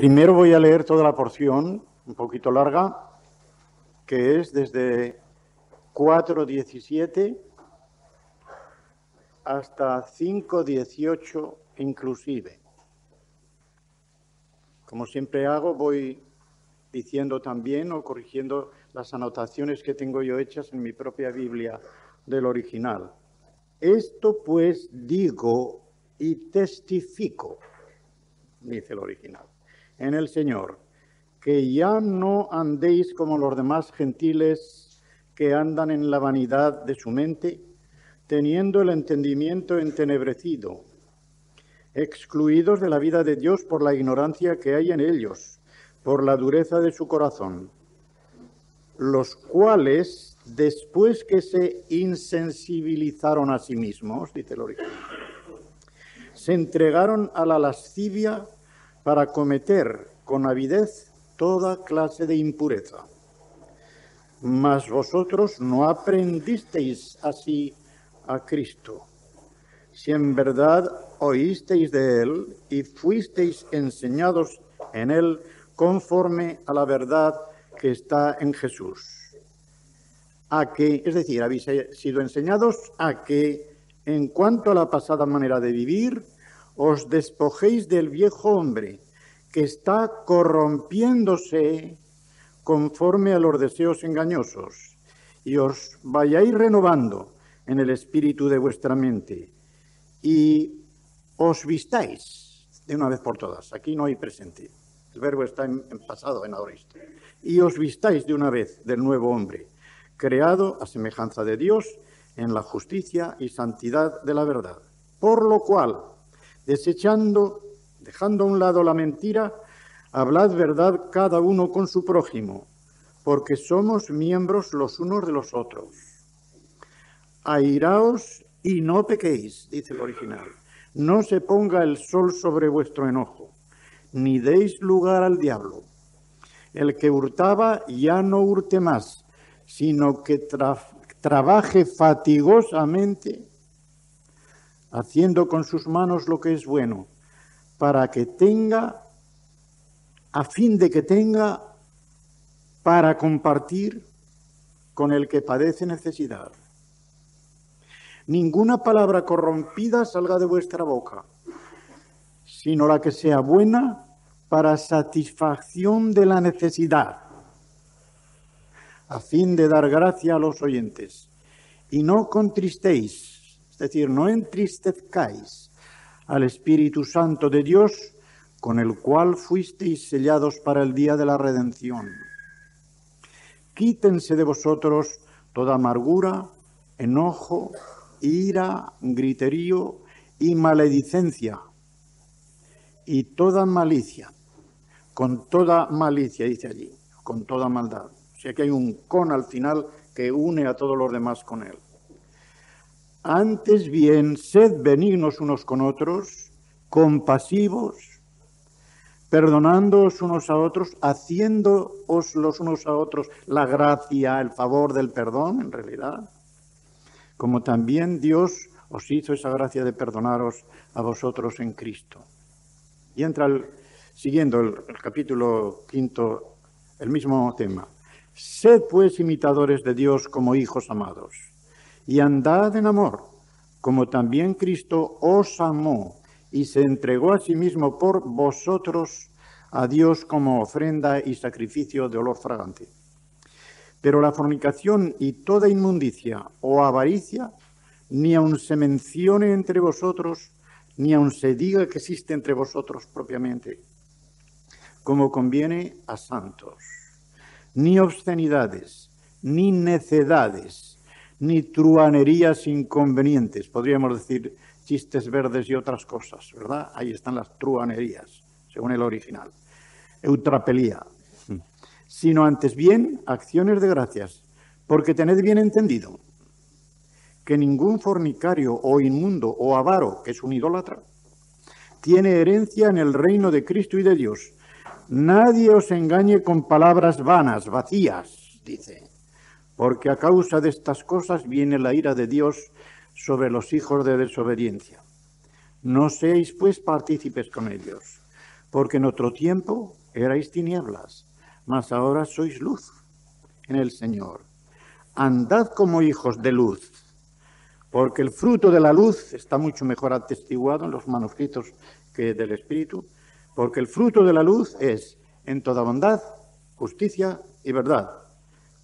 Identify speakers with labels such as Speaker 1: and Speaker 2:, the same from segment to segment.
Speaker 1: Primero voy a leer toda la porción, un poquito larga, que es desde 4.17 hasta 5.18 inclusive. Como siempre hago, voy diciendo también o corrigiendo las anotaciones que tengo yo hechas en mi propia Biblia del original. Esto pues digo y testifico, dice el original en el Señor, que ya no andéis como los demás gentiles que andan en la vanidad de su mente, teniendo el entendimiento entenebrecido, excluidos de la vida de Dios por la ignorancia que hay en ellos, por la dureza de su corazón, los cuales, después que se insensibilizaron a sí mismos, dice el original, se entregaron a la lascivia para cometer con avidez toda clase de impureza. Mas vosotros no aprendisteis así a Cristo. Si en verdad oísteis de Él y fuisteis enseñados en Él conforme a la verdad que está en Jesús. A que, es decir, habéis sido enseñados a que, en cuanto a la pasada manera de vivir, os despojéis del viejo hombre que está corrompiéndose conforme a los deseos engañosos y os vayáis renovando en el espíritu de vuestra mente y os vistáis de una vez por todas. Aquí no hay presente. El verbo está en, pasado, en aorista. Y os vistáis de una vez del nuevo hombre, creado a semejanza de Dios en la justicia y santidad de la verdad. Por lo cual, desechando, dejando a un lado la mentira, hablad verdad cada uno con su prójimo, porque somos miembros los unos de los otros. Airaos y no pequéis, dice el original. No se ponga el sol sobre vuestro enojo, ni deis lugar al diablo. El que hurtaba ya no hurte más, sino que trabaje fatigosamente haciendo con sus manos lo que es bueno, para que tenga, a fin de que tenga para compartir con el que padece necesidad. Ninguna palabra corrompida salga de vuestra boca, sino la que sea buena para satisfacción de la necesidad, a fin de dar gracia a los oyentes. Y no contristéis decir, no entristezcáis al Espíritu Santo de Dios, con el cual fuisteis sellados para el día de la redención. Quítense de vosotros toda amargura, enojo, ira, griterío y maledicencia, y toda malicia, con toda malicia, dice allí, con toda maldad. O sea que hay un con al final que une a todos los demás con él. Antes bien, sed benignos unos con otros, compasivos, perdonándoos unos a otros, haciéndoos los unos a otros la gracia, el favor del perdón, en realidad, como también Dios os hizo esa gracia de perdonaros a vosotros en Cristo. Y entra siguiendo el capítulo quinto, el mismo tema. Sed pues imitadores de Dios como hijos amados y andad en amor, como también Cristo os amó y se entregó a sí mismo por vosotros a Dios como ofrenda y sacrificio de olor fragante. Pero la fornicación y toda inmundicia o avaricia, ni aun se mencione entre vosotros, ni aun se diga que existe entre vosotros propiamente, como conviene a santos, ni obscenidades, ni necedades, ni truanerías inconvenientes, podríamos decir chistes verdes y otras cosas, ¿verdad? Ahí están las truanerías, según el original. Eutrapelía. Sino antes bien acciones de gracias, porque tened bien entendido que ningún fornicario o inmundo o avaro, que es un idólatra, tiene herencia en el reino de Cristo y de Dios. Nadie os engañe con palabras vanas, vacías, dice porque a causa de estas cosas viene la ira de Dios sobre los hijos de desobediencia. No seáis pues partícipes con ellos, porque en otro tiempo erais tinieblas, mas ahora sois luz en el Señor. Andad como hijos de luz, porque el fruto de la luz está mucho mejor atestiguado en los manuscritos que del Espíritu, porque el fruto de la luz es en toda bondad, justicia y verdad,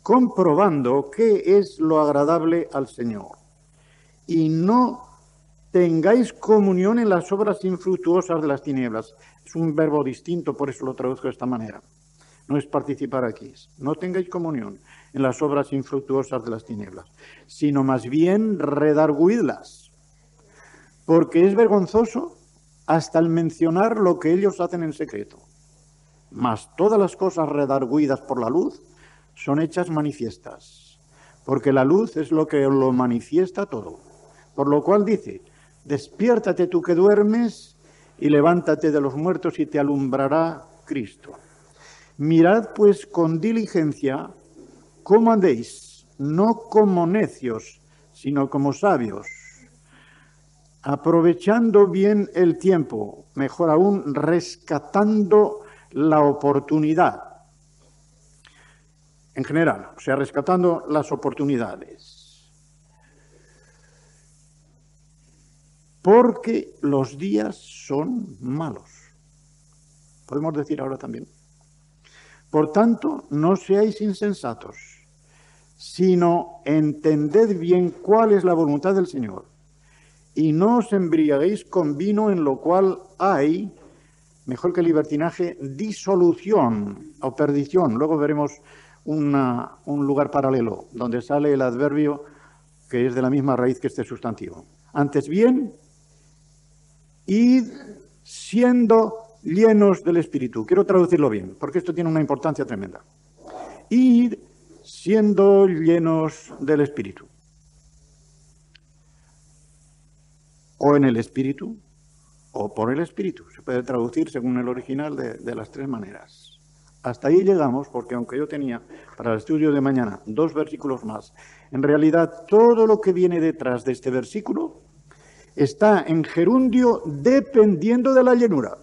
Speaker 1: comprobando qué es lo agradable al Señor. Y no tengáis comunión en las obras infructuosas de las tinieblas. Es un verbo distinto, por eso lo traduzco de esta manera. No es participar aquí. No tengáis comunión en las obras infructuosas de las tinieblas, sino más bien redarguidlas. Porque es vergonzoso hasta el mencionar lo que ellos hacen en secreto. Mas todas las cosas redarguidas por la luz son hechas manifiestas, porque la luz es lo que lo manifiesta todo. Por lo cual dice, despiértate tú que duermes y levántate de los muertos y te alumbrará Cristo. Mirad pues con diligencia cómo andéis, no como necios, sino como sabios, aprovechando bien el tiempo, mejor aún, rescatando la oportunidad. En general, o sea, rescatando las oportunidades. Porque los días son malos. Podemos decir ahora también. Por tanto, no seáis insensatos, sino entended bien cuál es la voluntad del Señor. Y no os embriaguéis con vino en lo cual hay, mejor que libertinaje, disolución o perdición. Luego veremos un lugar paralelo donde sale el adverbio que es de la misma raíz que este sustantivo. Antes bien, id siendo llenos del Espíritu. Quiero traducirlo bien, porque esto tiene una importancia tremenda. Ir siendo llenos del Espíritu. O en el Espíritu, o por el Espíritu. Se puede traducir según el original de, de las tres maneras. Hasta ahí llegamos, porque aunque yo tenía para el estudio de mañana dos versículos más, en realidad todo lo que viene detrás de este versículo está en gerundio dependiendo de la llenura.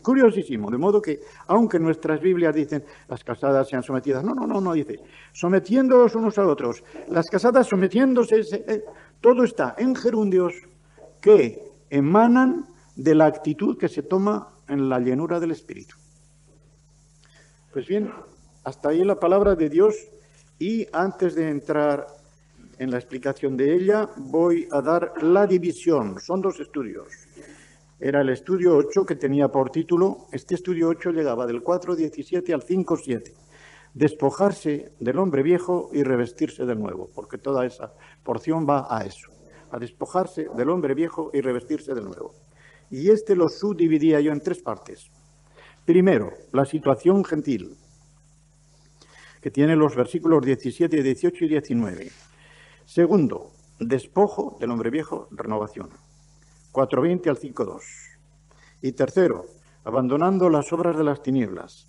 Speaker 1: Curiosísimo, de modo que, aunque nuestras Biblias dicen las casadas sean sometidas, no, no, no, no dice, sometiéndoos unos a otros, las casadas sometiéndose, eh, todo está en gerundios que emanan de la actitud que se toma en la llenura del Espíritu. Pues bien, hasta ahí la palabra de Dios y antes de entrar en la explicación de ella, voy a dar la división. Son dos estudios. Era el estudio 8 que tenía por título, este estudio 8 llegaba del 4.17 al 5.7, despojarse del hombre viejo y revestirse del nuevo, porque toda esa porción va a eso, a despojarse del hombre viejo y revestirse del nuevo. Y este lo subdividía yo en tres partes. Primero, la situación gentil, que tiene los versículos 17, 18 y 19. Segundo, despojo del hombre viejo, renovación. 4.20 al 5.2. Y tercero, abandonando las obras de las tinieblas,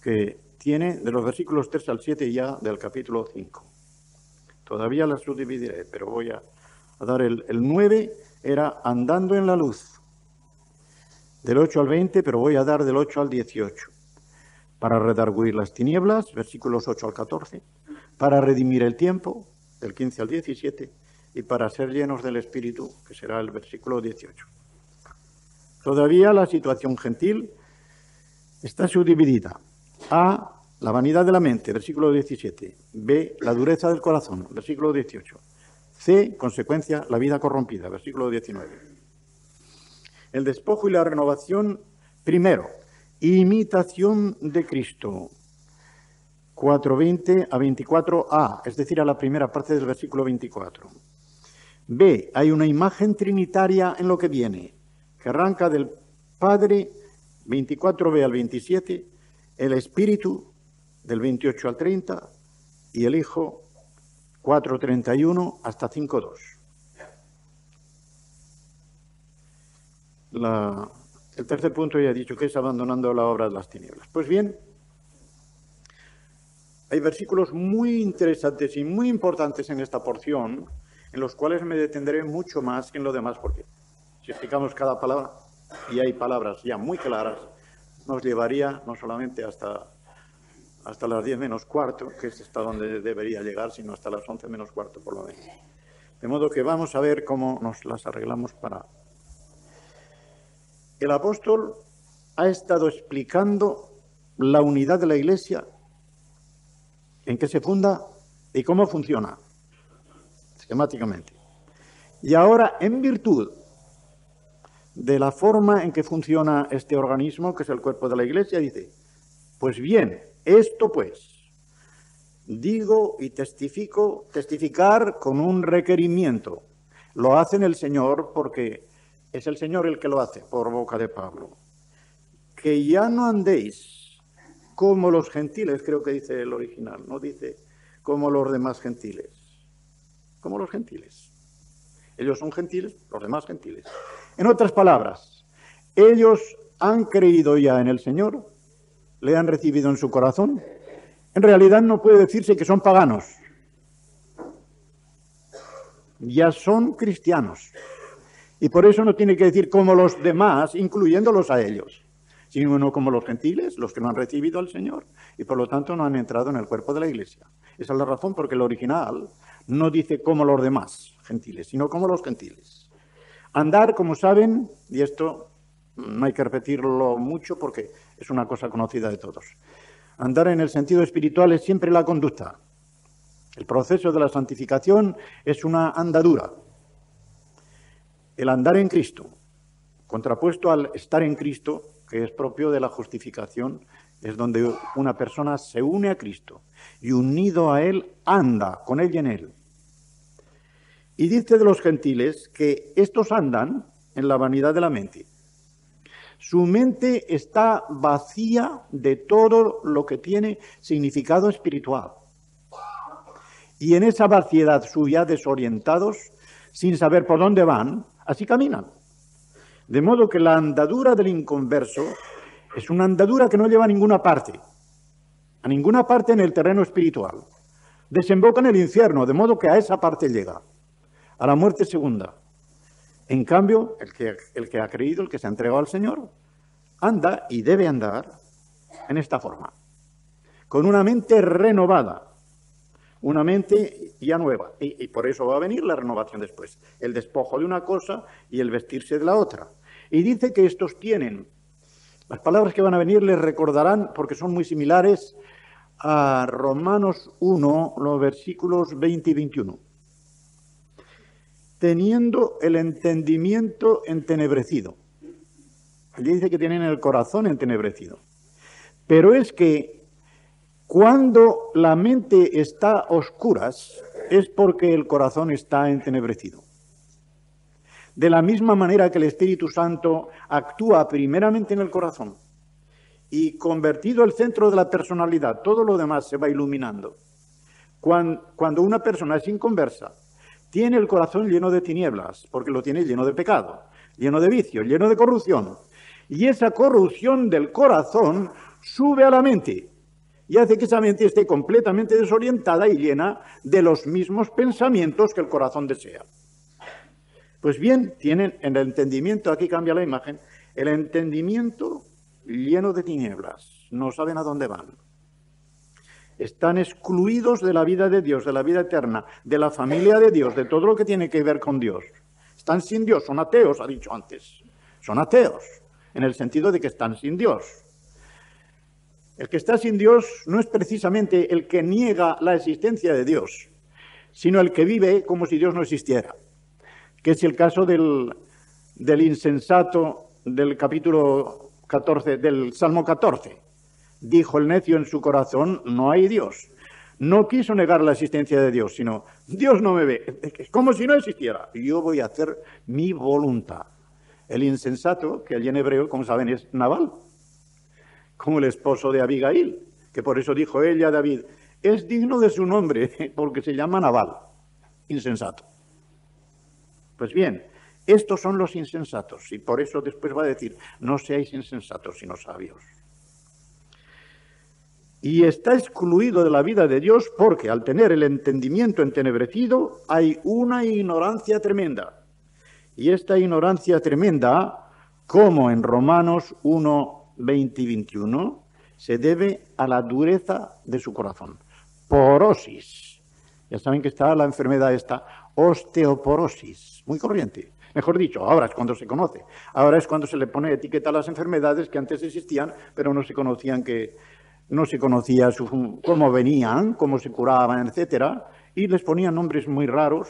Speaker 1: que tiene de los versículos 3 al 7 ya del capítulo 5. Todavía las subdividiré, pero voy a, dar el, el 9, era andando en la luz, del 8 al 20, pero voy a dar del 8 al 18. Para redarguir las tinieblas, versículos 8 al 14, para redimir el tiempo, del 15 al 17, y para ser llenos del Espíritu, que será el versículo 18. Todavía la situación gentil está subdividida. A, la vanidad de la mente, versículo 17. B, la dureza del corazón, versículo 18. C, consecuencia, la vida corrompida, versículo 19. El despojo y la renovación, primero, imitación de Cristo, 4.20 a 24a, es decir, a la primera parte del versículo 24. B, hay una imagen trinitaria en lo que viene, que arranca del Padre, 24b al 27, el Espíritu, del 28 al 30, y el Hijo, 4.31 hasta 5.2. el tercer punto ya he dicho que es abandonando la obra de las tinieblas. Pues bien, hay versículos muy interesantes y muy importantes en esta porción en los cuales me detendré mucho más que en lo demás, porque si explicamos cada palabra, y hay palabras ya muy claras, nos llevaría no solamente hasta, hasta las 10 menos cuarto, que es hasta donde debería llegar, sino hasta las 11 menos cuarto por lo menos. De modo que vamos a ver cómo nos las arreglamos para... El apóstol ha estado explicando la unidad de la Iglesia, en qué se funda y cómo funciona, esquemáticamente. Y ahora, en virtud de la forma en que funciona este organismo, que es el cuerpo de la Iglesia, dice, pues bien, esto pues, digo y testifico, testificar con un requerimiento. Lo hace el Señor porque es el Señor el que lo hace, por boca de Pablo. Que ya no andéis como los gentiles, creo que dice el original, no dice como los demás gentiles, como los gentiles. Ellos son gentiles, los demás gentiles. En otras palabras, ellos han creído ya en el Señor, le han recibido en su corazón. En realidad no puede decirse que son paganos. Ya son cristianos. Y por eso no tiene que decir como los demás, incluyéndolos a ellos, sino como los gentiles, los que no han recibido al Señor, y por lo tanto no han entrado en el cuerpo de la iglesia. Esa es la razón porque el original no dice como los demás gentiles, sino como los gentiles. Andar, como saben, y esto no hay que repetirlo mucho porque es una cosa conocida de todos. Andar en el sentido espiritual es siempre la conducta. El proceso de la santificación es una andadura. El andar en Cristo, contrapuesto al estar en Cristo, que es propio de la justificación, es donde una persona se une a Cristo y unido a Él anda con Él y en Él. Y dice de los gentiles que estos andan en la vanidad de la mente. Su mente está vacía de todo lo que tiene significado espiritual. Y en esa vaciedad suya, desorientados, sin saber por dónde van, así caminan. De modo que la andadura del inconverso es una andadura que no lleva a ninguna parte, a ninguna parte en el terreno espiritual. Desemboca en el infierno, de modo que a esa parte llega a la muerte segunda. En cambio, el que, el que ha creído, el que se ha entregado al Señor, anda y debe andar en esta forma, con una mente renovada, una mente ya nueva. Y, por eso va a venir la renovación después, el despojo de una cosa y el vestirse de la otra. Y dice que estos tienen, las palabras que van a venir les recordarán, porque son muy similares a Romanos 1, los versículos 20 y 21 teniendo el entendimiento entenebrecido. Allí dice que tienen el corazón entenebrecido. Pero es que cuando la mente está a oscuras es porque el corazón está entenebrecido. De la misma manera que el Espíritu Santo actúa primeramente en el corazón y convertido el centro de la personalidad, todo lo demás se va iluminando. Cuando una persona es inconversa, tiene el corazón lleno de tinieblas, porque lo tiene lleno de pecado, lleno de vicio, lleno de corrupción. Y esa corrupción del corazón sube a la mente y hace que esa mente esté completamente desorientada y llena de los mismos pensamientos que el corazón desea. Pues bien, tienen el entendimiento, aquí cambia la imagen, el entendimiento lleno de tinieblas, no saben a dónde van están excluidos de la vida de Dios, de la vida eterna, de la familia de Dios, de todo lo que tiene que ver con Dios. Están sin Dios, son ateos, ha dicho antes. Son ateos, en el sentido de que están sin Dios. El que está sin Dios no es precisamente el que niega la existencia de Dios, sino el que vive como si Dios no existiera, que es el caso del, del insensato del capítulo 14, del Salmo 14 dijo el necio en su corazón, no hay Dios. No quiso negar la existencia de Dios, sino, Dios no me ve, como si no existiera. Yo voy a hacer mi voluntad. El insensato, que allí en hebreo, como saben, es Naval, como el esposo de Abigail, que por eso dijo ella a David, es digno de su nombre, porque se llama Naval, insensato. Pues bien, estos son los insensatos, y por eso después va a decir, no seáis insensatos, sino sabios y está excluido de la vida de Dios porque al tener el entendimiento entenebrecido hay una ignorancia tremenda. Y esta ignorancia tremenda como en Romanos 1, 20 y 21, se debe a la dureza de su corazón. Porosis. Ya saben que está la enfermedad esta, osteoporosis, muy corriente. Mejor dicho, ahora es cuando se conoce. Ahora es cuando se le pone etiqueta a las enfermedades que antes existían, pero no se conocían que no se conocía cómo venían, cómo se curaban, etcétera, y les ponían nombres muy raros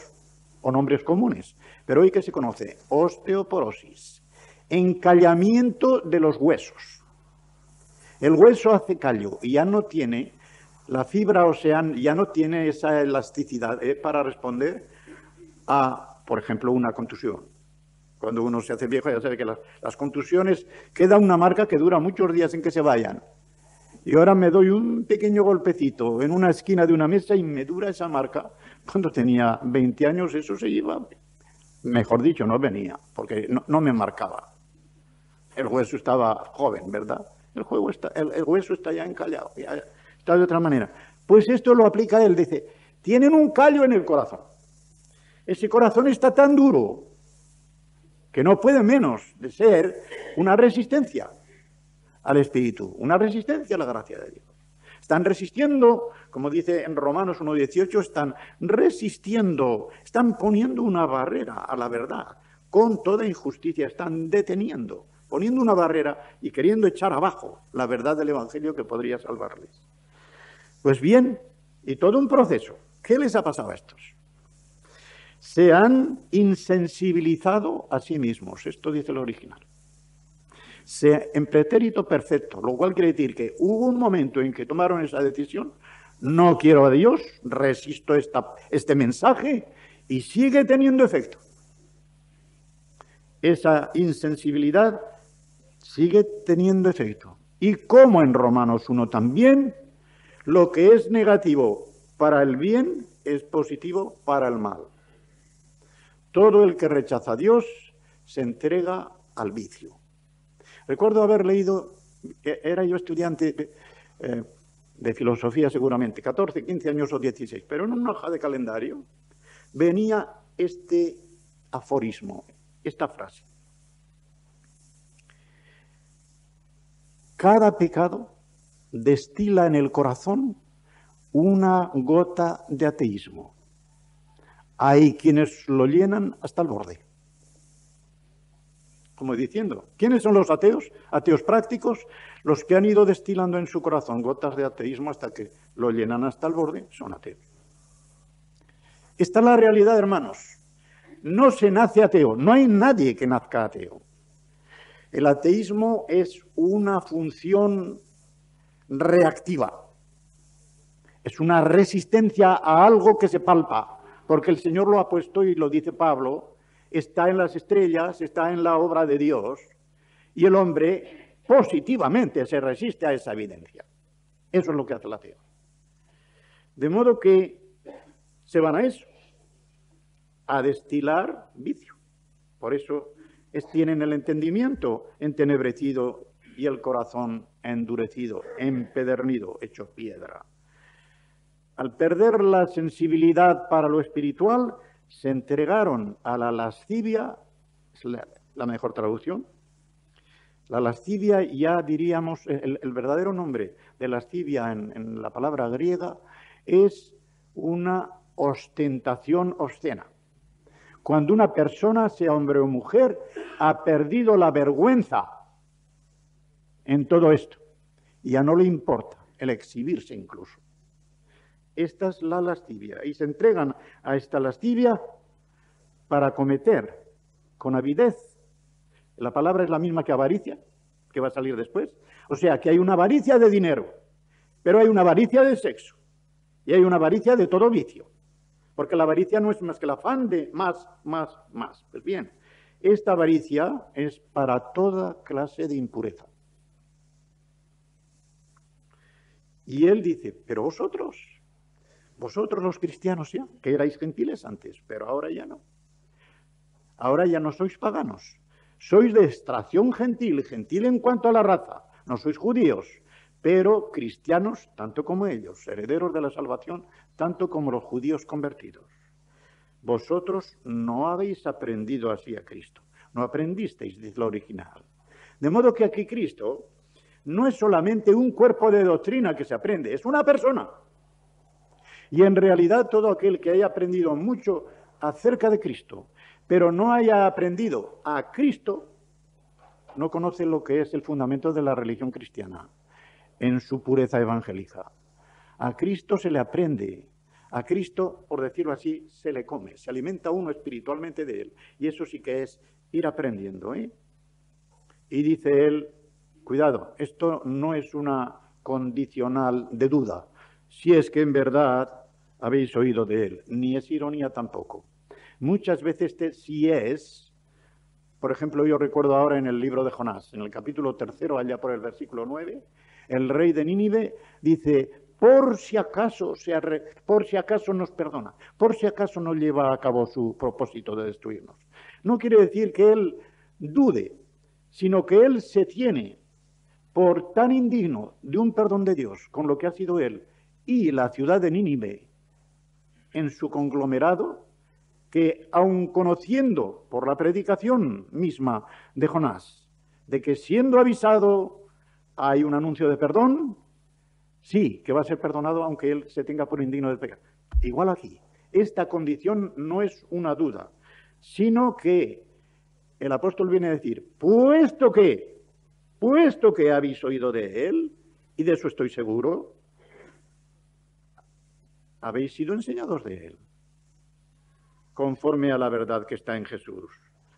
Speaker 1: o nombres comunes. Pero hoy que se conoce, osteoporosis, encallamiento de los huesos. El hueso hace callo y ya no tiene la fibra ósea, ya no tiene esa elasticidad eh, para responder a, por ejemplo, una contusión. Cuando uno se hace viejo ya sabe que las, contusiones queda una marca que dura muchos días en que se vayan. Y ahora me doy un pequeño golpecito en una esquina de una mesa y me dura esa marca. Cuando tenía 20 años eso se iba, mejor dicho, no venía, porque no, me marcaba. El hueso estaba joven, ¿verdad? El, juego está, el, hueso está ya encallado, está de otra manera. Pues esto lo aplica él, dice, tienen un callo en el corazón. Ese corazón está tan duro que no puede menos de ser una resistencia al Espíritu, una resistencia a la gracia de Dios. Están resistiendo, como dice en Romanos 1.18, están resistiendo, están poniendo una barrera a la verdad con toda injusticia, están deteniendo, poniendo una barrera y queriendo echar abajo la verdad del Evangelio que podría salvarles. Pues bien, y todo un proceso. ¿Qué les ha pasado a estos? Se han insensibilizado a sí mismos, esto dice el original en pretérito perfecto, lo cual quiere decir que hubo un momento en que tomaron esa decisión, no quiero a Dios, resisto esta, este mensaje y sigue teniendo efecto. Esa insensibilidad sigue teniendo efecto. Y como en Romanos 1 también, lo que es negativo para el bien es positivo para el mal. Todo el que rechaza a Dios se entrega al vicio. Recuerdo haber leído, e-, era yo estudiante eh, de filosofía seguramente, 14, 15 años o 16, pero en una hoja de calendario venía este aforismo, esta frase. Cada pecado destila en el corazón una gota de ateísmo. Hay quienes lo llenan hasta el borde como diciendo, ¿quiénes son los ateos? Ateos prácticos, los que han ido destilando en su corazón gotas de ateísmo hasta que lo llenan hasta el borde, son ateos. Esta es la realidad, hermanos. No se nace ateo, no hay nadie que nazca ateo. El ateísmo es una función reactiva, es una resistencia a algo que se palpa, porque el Señor lo ha puesto y lo dice Pablo está en las estrellas, está en la obra de Dios, y el hombre positivamente se resiste a esa evidencia. Eso es lo que hace la ateo. De modo que se van a eso, a destilar vicio. Por eso tienen el entendimiento entenebrecido y el corazón endurecido, empedernido, hecho piedra. Al perder la sensibilidad para lo espiritual, se entregaron a la lascivia, es la, mejor traducción. La lascivia, ya diríamos, el, verdadero nombre de lascivia en, en la palabra griega es una ostentación obscena. Cuando una persona, sea hombre o mujer, ha perdido la vergüenza en todo esto. Ya no le importa el exhibirse incluso. Esta es la lascivia. Y se entregan a esta lascivia para cometer con avidez. La palabra es la misma que avaricia, que va a salir después. O sea, que hay una avaricia de dinero, pero hay una avaricia de sexo y hay una avaricia de todo vicio. Porque la avaricia no es más que el afán de más, más, más. Pues bien, esta avaricia es para toda clase de impureza. Y él dice, pero vosotros, vosotros los cristianos ya, que erais gentiles antes, pero ahora ya no. Ahora ya no sois paganos. Sois de extracción gentil, gentil en cuanto a la raza. No sois judíos, pero cristianos tanto como ellos, herederos de la salvación tanto como los judíos convertidos. Vosotros no habéis aprendido así a Cristo. No aprendisteis, dice la original. De modo que aquí Cristo no es solamente un cuerpo de doctrina que se aprende, es una persona. Y en realidad todo aquel que haya aprendido mucho acerca de Cristo, pero no haya aprendido a Cristo, no conoce lo que es el fundamento de la religión cristiana en su pureza evangélica. A Cristo se le aprende, a Cristo, por decirlo así, se le come, se alimenta uno espiritualmente de él. Y eso sí que es ir aprendiendo. ¿eh? Y dice él, cuidado, esto no es una condicional de duda, si es que en verdad habéis oído de él, ni es ironía tampoco. Muchas veces este si es, por ejemplo, yo recuerdo ahora en el libro de Jonás, en el capítulo tercero, allá por el versículo 9, el rey de Nínive dice, por si acaso se por si acaso nos perdona, por si acaso no lleva a cabo su propósito de destruirnos. No quiere decir que él dude, sino que él se tiene por tan indigno de un perdón de Dios con lo que ha sido él y la ciudad de Nínive en su conglomerado, que aun conociendo por la predicación misma de Jonás, de que siendo avisado hay un anuncio de perdón, sí, que va a ser perdonado aunque él se tenga por indigno de pecar. Igual aquí, esta condición no es una duda, sino que el apóstol viene a decir, puesto que, puesto que habéis oído de él, y de eso estoy seguro, habéis sido enseñados de él, conforme a la verdad que está en Jesús.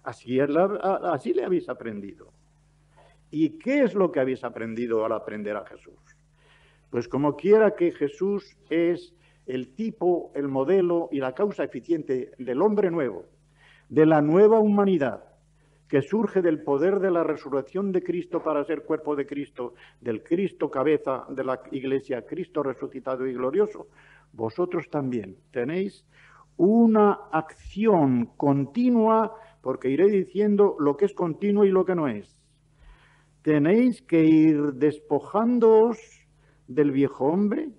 Speaker 1: Así, así le habéis aprendido. ¿Y qué es lo que habéis aprendido al aprender a Jesús? Pues como quiera que Jesús es el tipo, el modelo y la causa eficiente del hombre nuevo, de la nueva humanidad, que surge del poder de la resurrección de Cristo para ser cuerpo de Cristo, del Cristo cabeza de la iglesia, Cristo resucitado y glorioso, vosotros también tenéis una acción continua, porque iré diciendo lo que es continuo y lo que no es. Tenéis que ir despojándoos del viejo hombre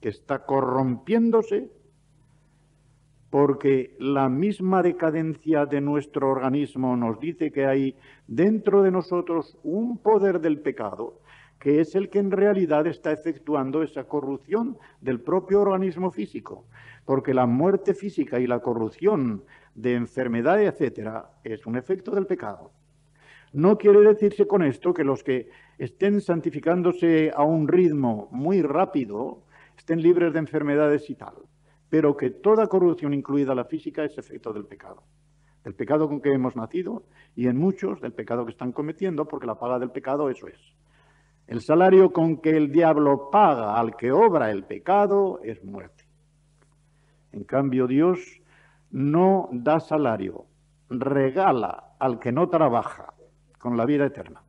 Speaker 1: que está corrompiéndose, porque la misma decadencia de nuestro organismo nos dice que hay dentro de nosotros un poder del pecado que es el que en realidad está efectuando esa corrupción del propio organismo físico, porque la muerte física y la corrupción de enfermedad, etcétera, es un efecto del pecado. No quiere decirse con esto que los que estén santificándose a un ritmo muy rápido estén libres de enfermedades y tal, pero que toda corrupción, incluida la física, es efecto del pecado. Del pecado con que hemos nacido y en muchos del pecado que están cometiendo, porque la paga del pecado eso es. El salario con que el diablo paga al que obra el pecado es muerte. En cambio, Dios no da salario, regala al que no trabaja con la vida eterna.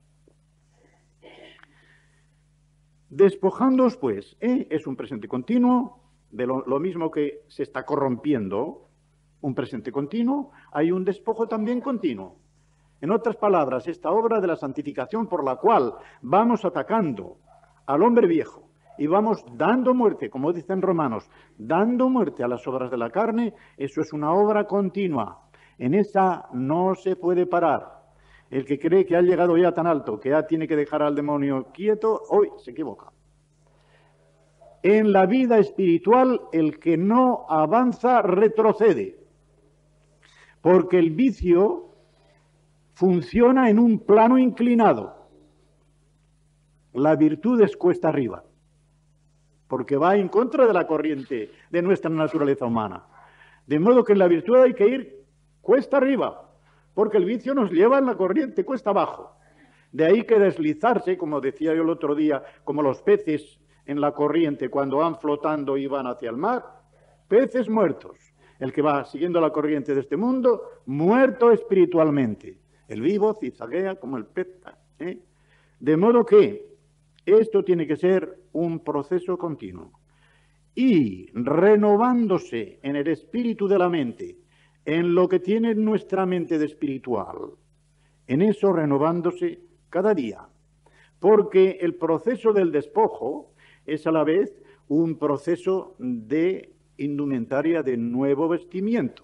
Speaker 1: Despojándoos, pues, ¿eh? es un presente continuo, de lo, lo mismo que se está corrompiendo, un presente continuo, hay un despojo también continuo. En otras palabras, esta obra de la santificación por la cual vamos atacando al hombre viejo y vamos dando muerte, como dicen romanos, dando muerte a las obras de la carne, eso es una obra continua. En esa no se puede parar. El que cree que ha llegado ya tan alto, que ya tiene que dejar al demonio quieto, hoy se equivoca. En la vida espiritual, el que no avanza retrocede, porque el vicio funciona en un plano inclinado. La virtud es cuesta arriba, porque va en contra de la corriente de nuestra naturaleza humana. De modo que en la virtud hay que ir cuesta arriba, porque el vicio nos lleva en la corriente cuesta abajo. De ahí que deslizarse, como decía yo el otro día, como los peces en la corriente cuando van flotando y van hacia el mar, peces muertos. El que va siguiendo la corriente de este mundo, muerto espiritualmente. El vivo cizaguea como el pez. ¿eh? De modo que esto tiene que ser un proceso continuo. Y renovándose en el espíritu de la mente, en lo que tiene nuestra mente de espiritual, en eso renovándose cada día. Porque el proceso del despojo es a la vez un proceso de indumentaria de nuevo vestimiento.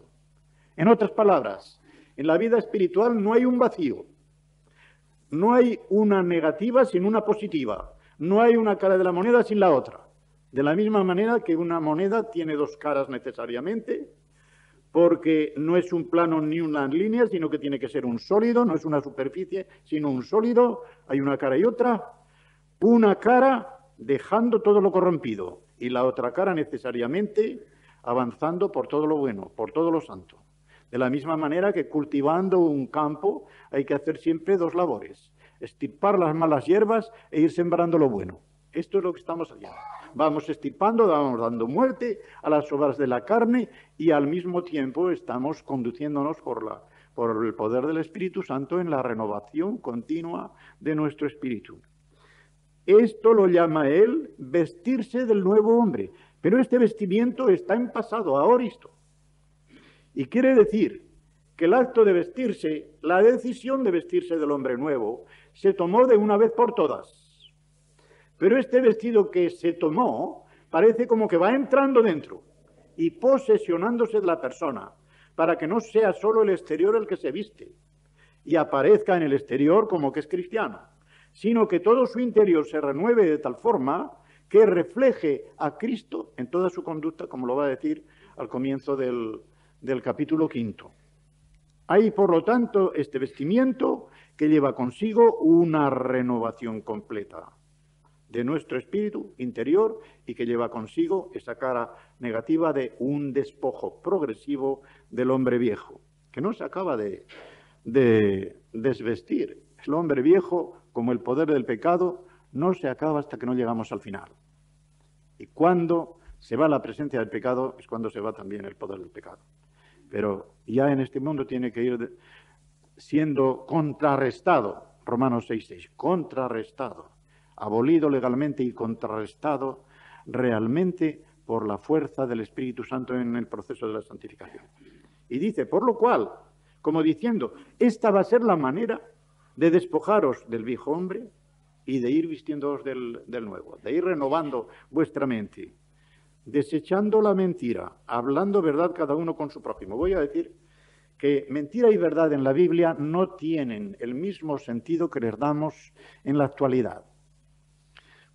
Speaker 1: En otras palabras, en la vida espiritual no hay un vacío. No hay una negativa sin una positiva. No hay una cara de la moneda sin la otra. De la misma manera que una moneda tiene dos caras necesariamente, porque no es un plano ni una línea, sino que tiene que ser un sólido, no es una superficie, sino un sólido, hay una cara y otra. Una cara dejando todo lo corrompido y la otra cara necesariamente avanzando por todo lo bueno, por todo lo santo. De la misma manera que cultivando un campo hay que hacer siempre dos labores, estirpar las malas hierbas e ir sembrando lo bueno. Esto es lo que estamos haciendo. Vamos estirpando, vamos dando muerte a las obras de la carne y al mismo tiempo estamos conduciéndonos por, la, por el poder del Espíritu Santo en la renovación continua de nuestro espíritu. Esto lo llama él vestirse del nuevo hombre. Pero este vestimiento está en pasado, ahora esto. Y quiere decir que el acto de vestirse, la decisión de vestirse del hombre nuevo, se tomó de una vez por todas. Pero este vestido que se tomó parece como que va entrando dentro y posesionándose de la persona, para que no sea solo el exterior el que se viste y aparezca en el exterior como que es cristiano, sino que todo su interior se renueve de tal forma que refleje a Cristo en toda su conducta, como lo va a decir al comienzo del, del capítulo quinto. Hay, por lo tanto, este vestimiento que lleva consigo una renovación completa de nuestro espíritu interior y que lleva consigo esa cara negativa de un despojo progresivo del hombre viejo, que no se acaba de, de desvestir. El hombre viejo, como el poder del pecado, no se acaba hasta que no llegamos al final. Y cuando se va la presencia del pecado es cuando se va también el poder del pecado. Pero ya en este mundo tiene que ir siendo contrarrestado, Romanos 6.6, contrarrestado, abolido legalmente y contrarrestado realmente por la fuerza del Espíritu Santo en el proceso de la santificación. Y dice, por lo cual, como diciendo, esta va a ser la manera de despojaros del viejo hombre y de ir vistiéndoos del, nuevo, de ir renovando vuestra mente, desechando la mentira, hablando verdad cada uno con su prójimo. Voy a decir que mentira y verdad en la Biblia no tienen el mismo sentido que les damos en la actualidad.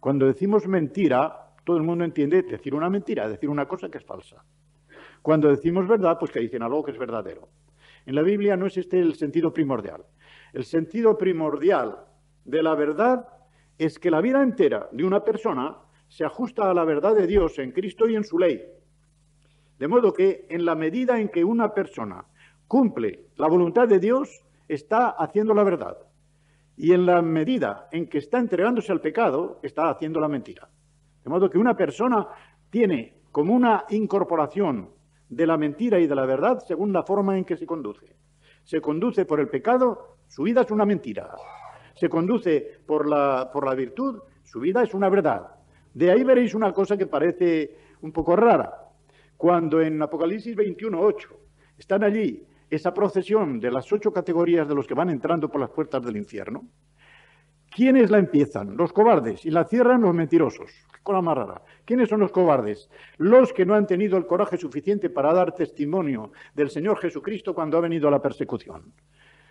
Speaker 1: Cuando decimos mentira, todo el mundo entiende decir una mentira, decir una cosa que es falsa. Cuando decimos verdad, pues que dicen algo que es verdadero. En la Biblia no es este el sentido primordial. El sentido primordial de la verdad es que la vida entera de una persona se ajusta a la verdad de Dios en Cristo y en su ley. De modo que en la medida en que una persona cumple la voluntad de Dios, está haciendo la verdad. Y en la medida en que está entregándose al pecado, está haciendo la mentira. De modo que una persona tiene como una incorporación de la mentira y de la verdad según la forma en que se conduce. Se conduce por el pecado, su vida es una mentira se conduce por la, por la virtud, su vida es una verdad. De ahí veréis una cosa que parece un poco rara. Cuando en Apocalipsis 21.8 están allí esa procesión de las ocho categorías de los que van entrando por las puertas del infierno, ¿quiénes la empiezan? Los cobardes y la cierran los mentirosos. Qué cosa más rara. ¿Quiénes son los cobardes? Los que no han tenido el coraje suficiente para dar testimonio del Señor Jesucristo cuando ha venido la persecución.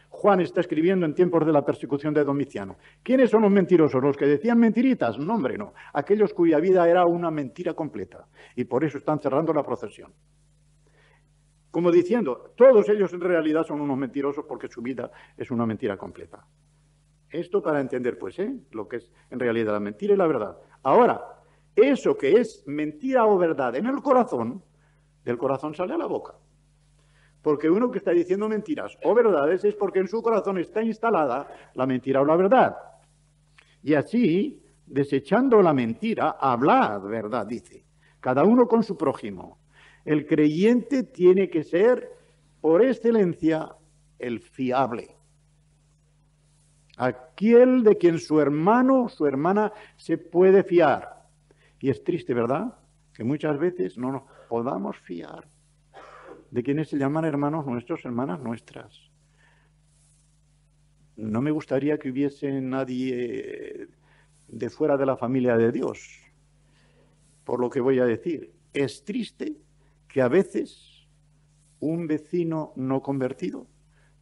Speaker 1: Juan está escribiendo en tiempos de la persecución de Domiciano. ¿Quiénes son los mentirosos? ¿Los que decían mentiritas? No, hombre, no. Aquellos cuya vida era una mentira completa. Y por eso están cerrando la procesión. Como diciendo, todos ellos en realidad son unos mentirosos porque su vida es una mentira completa. Esto para entender, pues, ¿eh? lo que es en realidad la mentira y la verdad. Ahora, eso que es mentira o verdad en el corazón, del corazón sale a la boca. Porque uno que está diciendo mentiras o verdades es porque en su corazón está instalada la mentira o la verdad. Y así, desechando la mentira, hablad verdad, dice. Cada uno con su prójimo. El creyente tiene que ser, por excelencia, el fiable. Aquel de quien su hermano, su hermana, se puede fiar. Y es triste, ¿verdad? Que muchas veces no nos podamos fiar de quienes se llaman hermanos nuestros, hermanas nuestras. No me gustaría que hubiese nadie de fuera de la familia de Dios, por lo que voy a decir. Es triste que a veces un vecino no convertido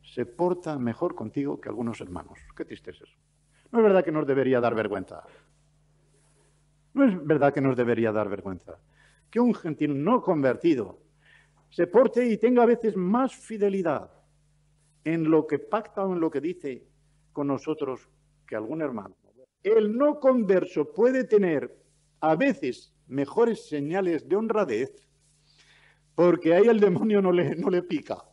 Speaker 1: se porta mejor contigo que algunos hermanos. Qué triste es eso. No es verdad que nos debería dar vergüenza. No es verdad que nos debería dar vergüenza. Que un gentil no convertido se porte y tenga a veces más fidelidad en lo que pacta o en lo que dice con nosotros que algún hermano. El no converso puede tener a veces mejores señales de honradez porque ahí el demonio no le, no le pica.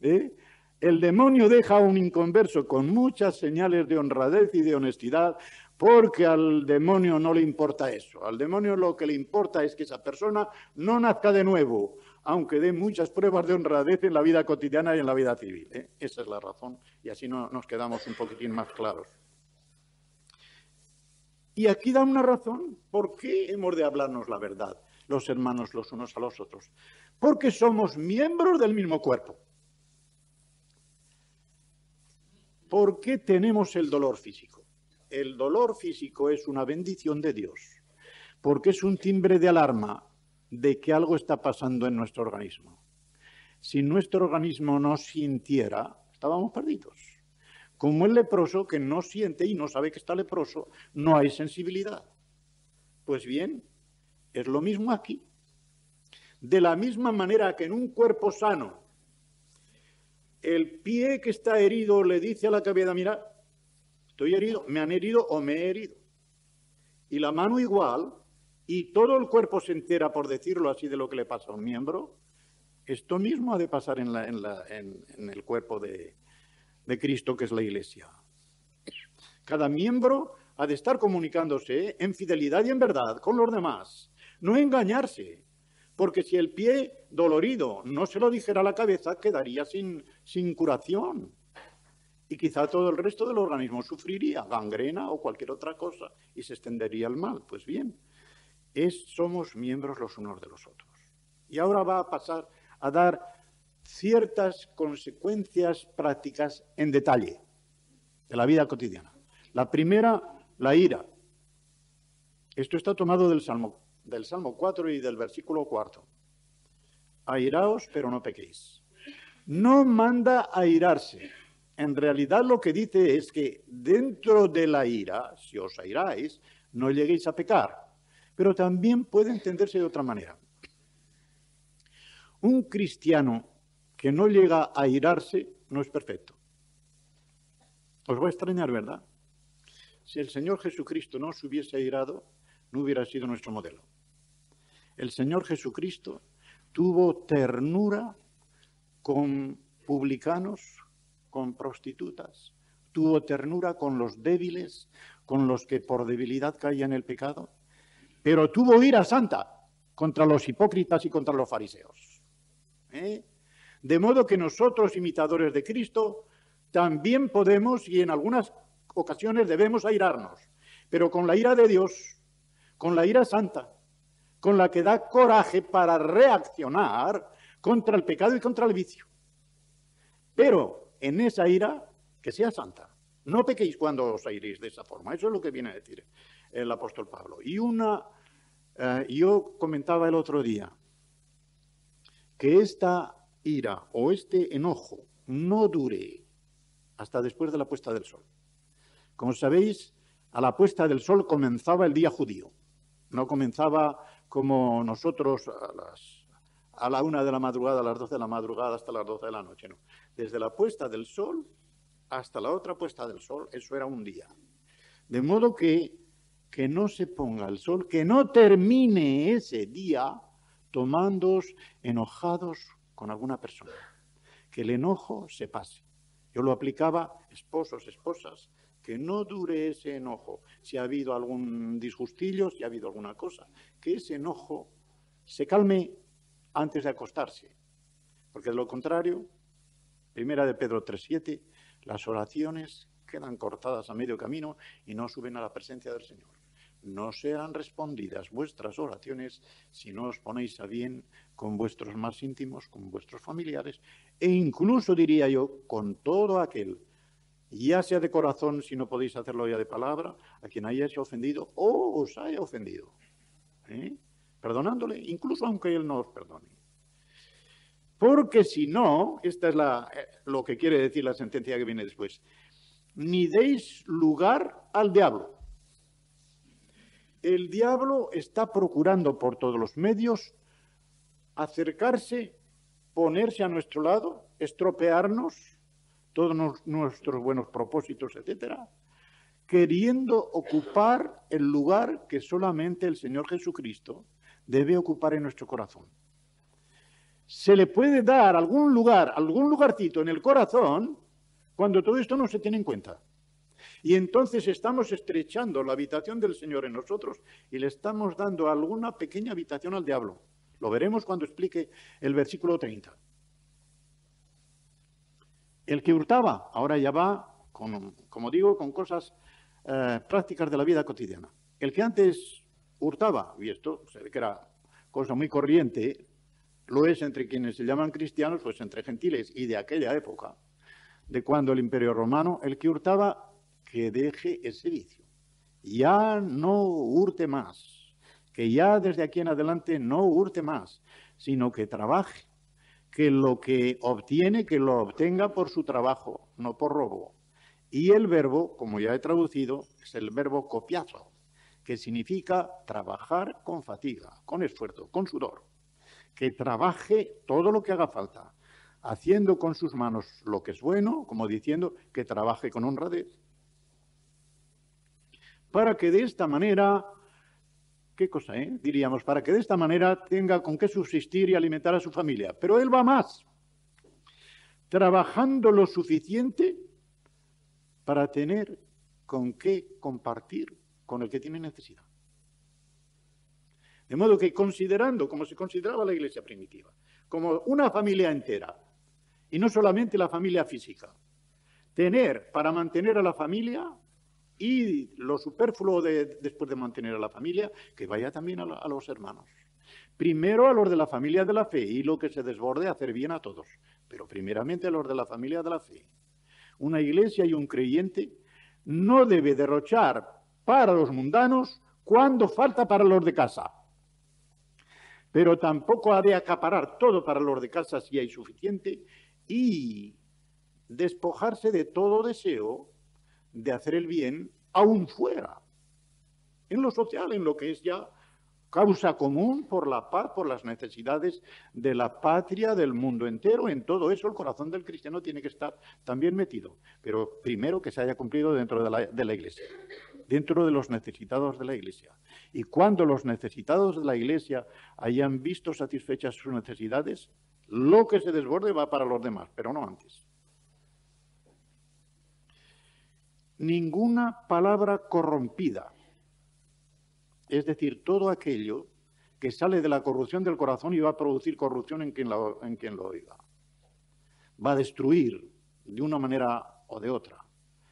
Speaker 1: ¿eh? El demonio deja a un inconverso con muchas señales de honradez y de honestidad porque al demonio no le importa eso. Al demonio lo que le importa es que esa persona no nazca de nuevo, aunque dé muchas pruebas de honradez en la vida cotidiana y en la vida civil. ¿eh? Esa es la razón y así no, nos quedamos un poquitín más claros. Y aquí da una razón. ¿Por qué hemos de hablarnos la verdad, los hermanos los unos a los otros? Porque somos miembros del mismo cuerpo. ¿Por qué tenemos el dolor físico? El dolor físico es una bendición de Dios, porque es un timbre de alarma de que algo está pasando en nuestro organismo. Si nuestro organismo no sintiera, estábamos perdidos. Como el leproso que no siente y no sabe que está leproso, no hay sensibilidad. Pues bien, es lo mismo aquí. De la misma manera que en un cuerpo sano, el pie que está herido le dice a la cabeza, mira, estoy herido, me han herido o me he herido. Y la mano igual, y todo el cuerpo se entera, por decirlo así, de lo que le pasa a un miembro, esto mismo ha de pasar en, el cuerpo de Cristo, que es la Iglesia. Cada miembro ha de estar comunicándose en fidelidad y en verdad con los demás, no engañarse, porque si el pie dolorido no se lo dijera a la cabeza, quedaría sin, sin curación. Y quizá todo el resto del organismo sufriría gangrena o cualquier otra cosa y se extendería el mal. Pues bien, es, somos miembros los unos de los otros. Y ahora va a pasar a dar ciertas consecuencias prácticas en detalle de la vida cotidiana. La primera, la ira. Esto está tomado del Salmo, del Salmo 4 y del versículo 4. Airaos, pero no pequéis. No manda a irarse. En realidad lo que dice es que dentro de la ira, si os airáis, no lleguéis a pecar. Pero también puede entenderse de otra manera. Un cristiano que no llega a irarse no es perfecto. Os va a extrañar, ¿verdad? Si el Señor Jesucristo no se hubiese airado, no hubiera sido nuestro modelo. El Señor Jesucristo tuvo ternura con publicanos, con prostitutas, tuvo ternura con los débiles, con los que por debilidad caían en el pecado, pero tuvo ira santa contra los hipócritas y contra los fariseos. ¿Eh? De modo que nosotros, imitadores de Cristo, también podemos y en algunas ocasiones debemos airarnos, pero con la ira de Dios, con la ira santa, con la que da coraje para reaccionar contra el pecado y contra el vicio. Pero en esa ira, que sea santa. No pequéis cuando os airéis de esa forma. Eso es lo que viene a decir el apóstol Pablo. Y una, eh, yo comentaba el otro día que esta ira o este enojo no dure hasta después de la puesta del sol. Como sabéis, a la puesta del sol comenzaba el día judío. No comenzaba como nosotros a, las, a la una de la madrugada, a las doce de la madrugada, hasta las doce de la noche. No. Desde la puesta del sol hasta la otra puesta del sol, eso era un día. De modo que, que no se ponga el sol, que no termine ese día tomándos enojados con alguna persona. Que el enojo se pase. Yo lo aplicaba, esposos, esposas, que no dure ese enojo. Si ha habido algún disgustillo, si ha habido alguna cosa, que ese enojo se calme antes de acostarse. Porque de lo contrario, primera de Pedro 3.7, las oraciones quedan cortadas a medio camino y no suben a la presencia del Señor. No serán respondidas vuestras oraciones si no os ponéis a bien con vuestros más íntimos, con vuestros familiares e incluso diría yo con todo aquel, ya sea de corazón si no podéis hacerlo ya de palabra, a quien hayáis ofendido o os haya ofendido, ¿eh? perdonándole, incluso aunque él no os perdone. Porque si no, esta es la, eh, lo que quiere decir la sentencia que viene después, ni deis lugar al diablo. El diablo está procurando por todos los medios acercarse, ponerse a nuestro lado, estropearnos todos nuestros buenos propósitos, etcétera, queriendo ocupar el lugar que solamente el Señor Jesucristo debe ocupar en nuestro corazón se le puede dar algún lugar, algún lugarcito en el corazón cuando todo esto no se tiene en cuenta. Y entonces estamos estrechando la habitación del Señor en nosotros y le estamos dando alguna pequeña habitación al diablo. Lo veremos cuando explique el versículo 30. El que hurtaba ahora ya va, con, como digo, con cosas eh, prácticas de la vida cotidiana. El que antes hurtaba, y esto se ve que era cosa muy corriente, lo es entre quienes se llaman cristianos, pues entre gentiles y de aquella época, de cuando el imperio romano, el que hurtaba, que deje ese vicio. Ya no hurte más, que ya desde aquí en adelante no hurte más, sino que trabaje, que lo que obtiene, que lo obtenga por su trabajo, no por robo. Y el verbo, como ya he traducido, es el verbo copiazo, que significa trabajar con fatiga, con esfuerzo, con sudor que trabaje todo lo que haga falta, haciendo con sus manos lo que es bueno, como diciendo que trabaje con honradez, para que de esta manera, ¿qué cosa, eh? Diríamos, para que de esta manera tenga con qué subsistir y alimentar a su familia. Pero él va más, trabajando lo suficiente para tener con qué compartir con el que tiene necesidad. De modo que considerando, como se consideraba la iglesia primitiva, como una familia entera, y no solamente la familia física, tener para mantener a la familia y lo superfluo de, después de mantener a la familia, que vaya también a, a, los hermanos. Primero a los de la familia de la fe y lo que se desborde hacer bien a todos, pero primeramente a los de la familia de la fe. Una iglesia y un creyente no debe derrochar para los mundanos cuando falta para los de casa pero tampoco ha de acaparar todo para los de casa si hay suficiente y despojarse de todo deseo de hacer el bien aún fuera, en lo social, en lo que es ya causa común por la paz, por las necesidades de la patria, del mundo entero, en todo eso el corazón del cristiano tiene que estar también metido, pero primero que se haya cumplido dentro de la, de la iglesia, dentro de los necesitados de la iglesia. Y cuando los necesitados de la iglesia hayan visto satisfechas sus necesidades, lo que se desborde va para los demás, pero no antes. Ninguna palabra corrompida, es decir, todo aquello que sale de la corrupción del corazón y va a producir corrupción en quien lo, en quien lo oiga. Va a destruir de una manera o de otra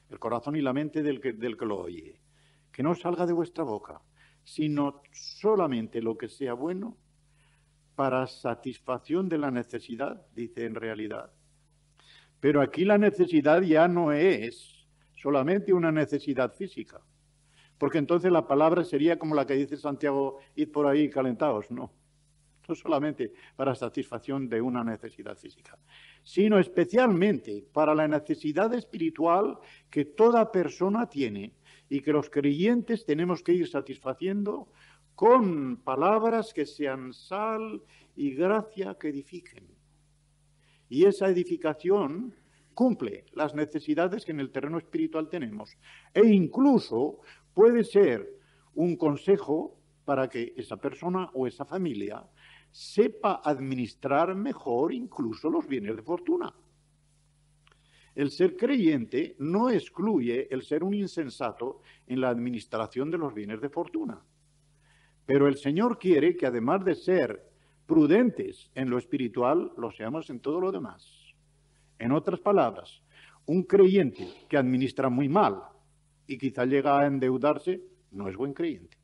Speaker 1: el corazón y la mente del que, del que lo oye. Que no salga de vuestra boca sino solamente lo que sea bueno para satisfacción de la necesidad, dice en realidad. Pero aquí la necesidad ya no es solamente una necesidad física, porque entonces la palabra sería como la que dice Santiago, id por ahí calentados, no. No solamente para satisfacción de una necesidad física, sino especialmente para la necesidad espiritual que toda persona tiene y que los creyentes tenemos que ir satisfaciendo con palabras que sean sal y gracia que edifiquen. Y esa edificación cumple las necesidades que en el terreno espiritual tenemos. E incluso puede ser un consejo para que esa persona o esa familia sepa administrar mejor incluso los bienes de fortuna. El ser creyente no excluye el ser un insensato en la administración de los bienes de fortuna. Pero el Señor quiere que además de ser prudentes en lo espiritual, lo seamos en todo lo demás. En otras palabras, un creyente que administra muy mal y quizá llega a endeudarse, no es buen creyente.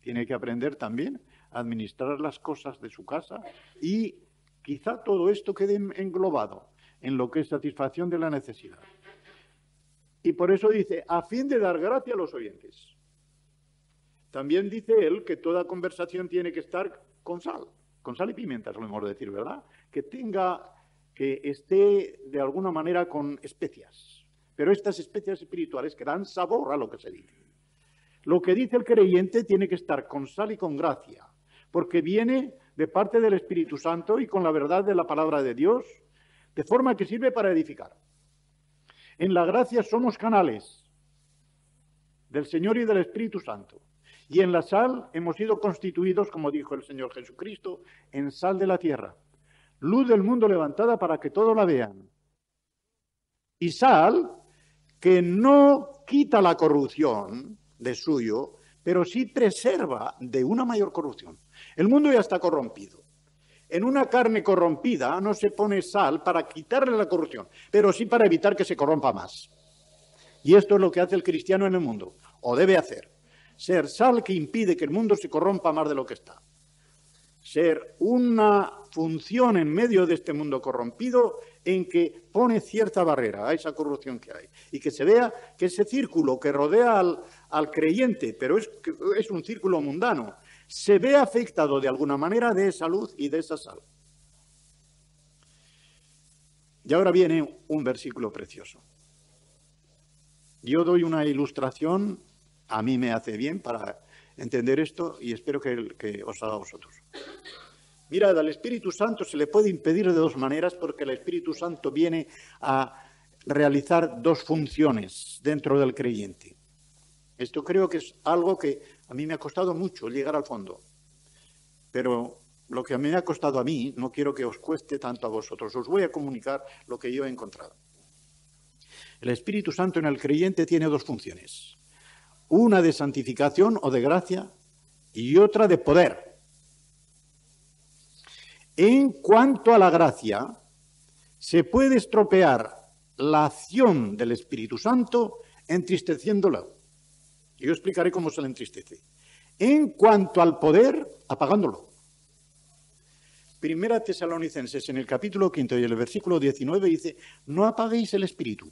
Speaker 1: Tiene que aprender también a administrar las cosas de su casa y quizá todo esto quede englobado en lo que es satisfacción de la necesidad. Y por eso dice, a fin de dar gracia a los oyentes. También dice él que toda conversación tiene que estar con sal. con sal y pimienta, solemos decir, ¿verdad? Que tenga, que esté de alguna manera con especias, pero estas especias espirituales que dan sabor a lo que se dice. Lo que dice el creyente tiene que estar con sal y con gracia, porque viene de parte del Espíritu Santo y con la verdad de la palabra de Dios, de forma que sirve para edificar. En la gracia somos canales del Señor y del Espíritu Santo. Y en la sal hemos sido constituidos, como dijo el Señor Jesucristo, en sal de la tierra, luz del mundo levantada para que todos la vean. Y sal que no quita la corrupción de suyo, pero sí preserva de una mayor corrupción. El mundo ya está corrompido. En una carne corrompida no se pone sal para quitarle la corrupción, pero sí para evitar que se corrompa más. Y esto es lo que hace el cristiano en el mundo, o debe hacer. Ser sal que impide que el mundo se corrompa más de lo que está. Ser una función en medio de este mundo corrompido en que pone cierta barrera a esa corrupción que hay. Y que se vea que ese círculo que rodea al, creyente, pero es, es un círculo mundano, se ve afectado de alguna manera de esa luz y de esa sal. Y ahora viene un versículo precioso. Yo doy una ilustración a mí me hace bien para entender esto y espero que, os haga a vosotros. Mirad, al Espíritu Santo se le puede impedir de dos maneras porque el Espíritu Santo viene a realizar dos funciones dentro del creyente. Esto creo que es algo que a mí me ha costado mucho llegar al fondo. Pero lo que a mí me ha costado a mí, no quiero que os cueste tanto a vosotros. Os voy a comunicar lo que yo he encontrado. El Espíritu Santo en el creyente tiene dos funciones una de santificación o de gracia y otra de poder. En cuanto a la gracia, se puede estropear la acción del Espíritu Santo entristeciéndola. Yo explicaré cómo se la entristece. En cuanto al poder, apagándolo. Primera Tesalonicenses, en el capítulo quinto y el versículo 19, dice, no apaguéis el Espíritu.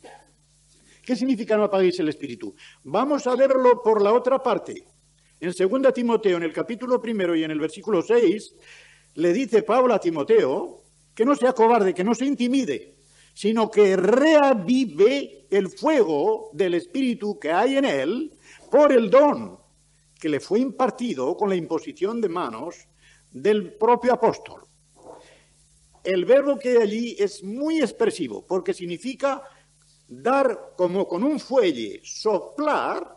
Speaker 1: ¿Qué significa no apaguéis el espíritu? Vamos a verlo por la otra parte. En 2 Timoteo, en el capítulo primero y en el versículo 6, le dice Pablo a Timoteo que no sea cobarde, que no se intimide, sino que reavive el fuego del espíritu que hay en él por el don que le fue impartido con la imposición de manos del propio apóstol. El verbo que hay allí es muy expresivo porque significa dar como con un fuelle, soplar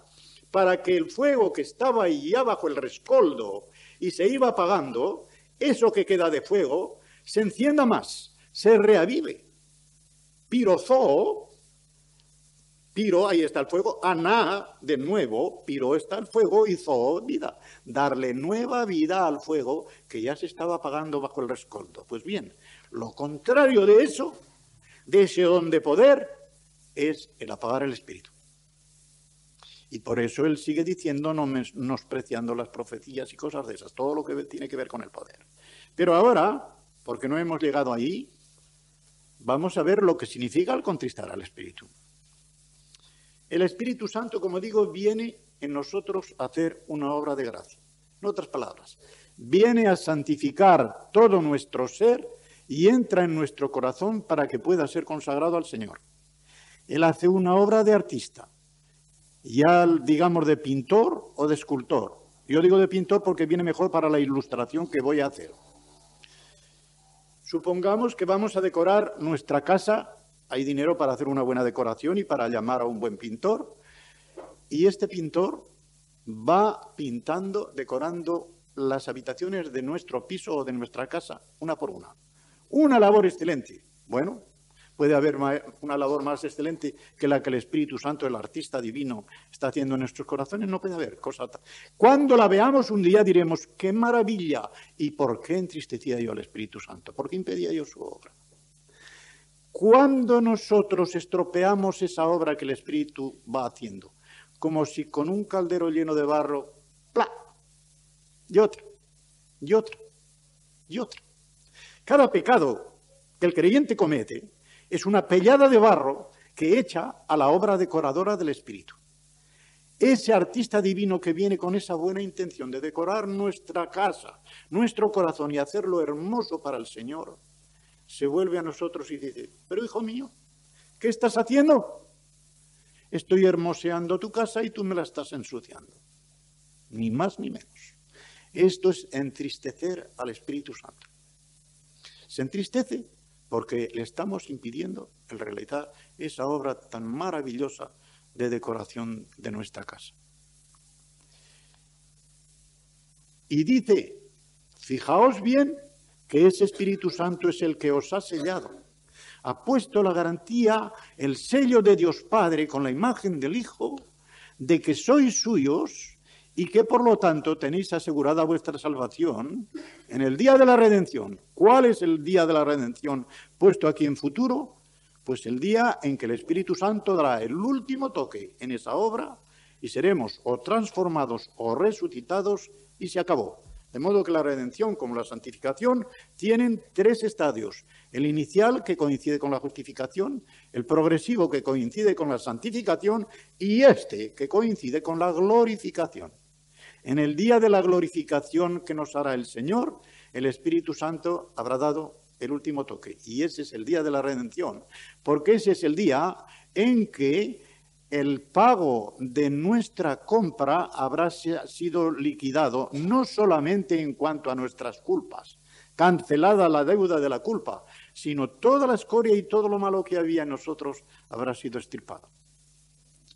Speaker 1: para que el fuego que estaba ya bajo el rescoldo y se iba apagando, eso que queda de fuego, se encienda más, se reavive. Pirozó, piro, ahí está el fuego, aná, de nuevo, piro está el fuego y zo, vida. Darle nueva vida al fuego que ya se estaba apagando bajo el rescoldo. Pues bien, lo contrario de eso, de ese don de poder, es el apagar el espíritu. Y por eso él sigue diciendo, no menospreciando las profecías y cosas de esas, todo lo que tiene que ver con el poder. Pero ahora, porque no hemos llegado ahí, vamos a ver lo que significa el contristar al Espíritu. El Espíritu Santo, como digo, viene en nosotros a hacer una obra de gracia. En otras palabras, viene a santificar todo nuestro ser y entra en nuestro corazón para que pueda ser consagrado al Señor. Él hace una obra de artista, ya digamos de pintor o de escultor. Yo digo de pintor porque viene mejor para la ilustración que voy a hacer. Supongamos que vamos a decorar nuestra casa, hay dinero para hacer una buena decoración y para llamar a un buen pintor, y este pintor va pintando, decorando las habitaciones de nuestro piso o de nuestra casa, una por una. Una labor excelente. Bueno, puede haber una labor más excelente que la que el Espíritu Santo, el artista divino, está haciendo en nuestros corazones. No puede haber cosa tal. Cuando la veamos un día diremos, qué maravilla. ¿Y por qué entristecía yo al Espíritu Santo? ¿Por qué impedía yo su obra? Cuando nosotros estropeamos esa obra que el Espíritu va haciendo, como si con un caldero lleno de barro, ¡plá! Y otra, y otra, y otra. Cada pecado que el creyente comete es una pellada de barro que echa a la obra decoradora del Espíritu. ese artista divino que viene con esa buena intención de decorar nuestra casa, nuestro corazón y hacerlo hermoso para el Señor, se vuelve a nosotros y dice, pero hijo mío, ¿qué estás haciendo? Estoy hermoseando tu casa y tú me la estás ensuciando. Ni más ni menos. Esto es entristecer al Espíritu Santo. Se entristece porque le estamos impidiendo en realidad esa obra tan maravillosa de decoración de nuestra casa. Y dice, fijaos bien que ese Espíritu Santo es el que os ha sellado. Ha puesto la garantía, el sello de Dios Padre con la imagen del Hijo, de que sois suyos y que por lo tanto tenéis asegurada vuestra salvación en el día de la redención. ¿Cuál es el día de la redención puesto aquí en futuro? Pues el día en que el Espíritu Santo dará el último toque en esa obra y seremos o transformados o resucitados y se acabó. De modo que la redención como la santificación tienen tres estadios. El inicial que coincide con la justificación, el progresivo que coincide con la santificación y este que coincide con la glorificación. En el día de la glorificación que nos hará el Señor, el Espíritu Santo habrá dado el último toque. Y ese es el día de la redención, porque ese es el día en que el pago de nuestra compra habrá sido liquidado no solamente en cuanto a nuestras culpas, cancelada la deuda de la culpa, sino toda la escoria y todo lo malo que había en nosotros habrá sido estirpado.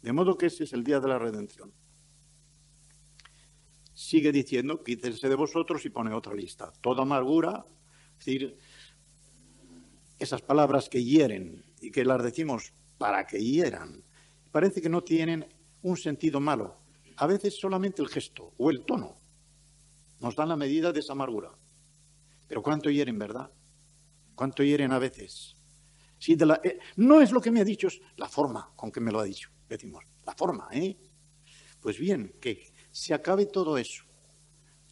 Speaker 1: De modo que ese es el día de la redención. Sigue diciendo, quítense de vosotros y pone otra lista. Toda amargura, es decir, esas palabras que hieren y que las decimos para que hieran, parece que no tienen un sentido malo. A veces solamente el gesto o el tono nos dan la medida de esa amargura. Pero ¿cuánto hieren, verdad? ¿Cuánto hieren a veces? Si eh, no es lo que me ha dicho, es la forma con que me lo ha dicho. Decimos, la forma, ¿eh? Pues bien, que se acabe todo eso,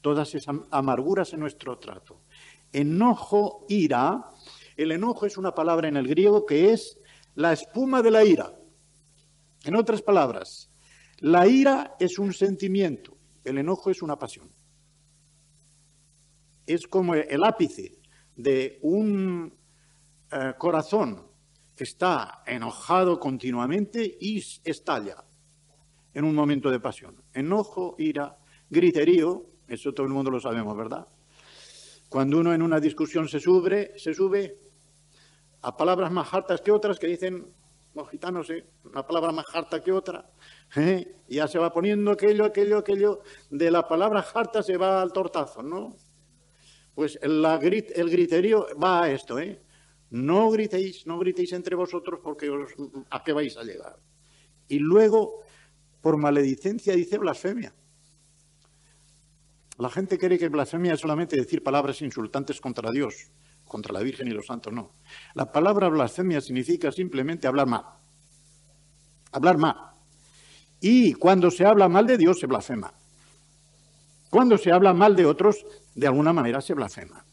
Speaker 1: todas esas amarguras en nuestro trato. Enojo, ira, el enojo es una palabra en el griego que es la espuma de la ira. En otras palabras, la ira es un sentimiento, el enojo es una pasión. Es como el ápice de un eh, corazón que está enojado continuamente y estalla en un momento de pasión. Enojo, ira, griterío, eso todo el mundo lo sabemos, ¿verdad? Cuando uno en una discusión se sube, se sube a palabras más hartas que otras que dicen los gitanos, ¿eh? una palabra más harta que otra, ¿eh? ya se va poniendo aquello, aquello, aquello, de la palabra harta se va al tortazo, ¿no? Pues el, el griterío va a esto, ¿eh? No gritéis, no gritéis entre vosotros porque a qué vais a llegar. Y luego, por maledicencia, dice blasfemia. La gente cree que blasfemia es solamente decir palabras insultantes contra Dios contra la Virgen y los santos, no. La palabra blasfemia significa simplemente hablar mal. Hablar mal. Y cuando se habla mal de Dios, se blasfema. Cuando se habla mal de otros, de alguna manera se blasfema.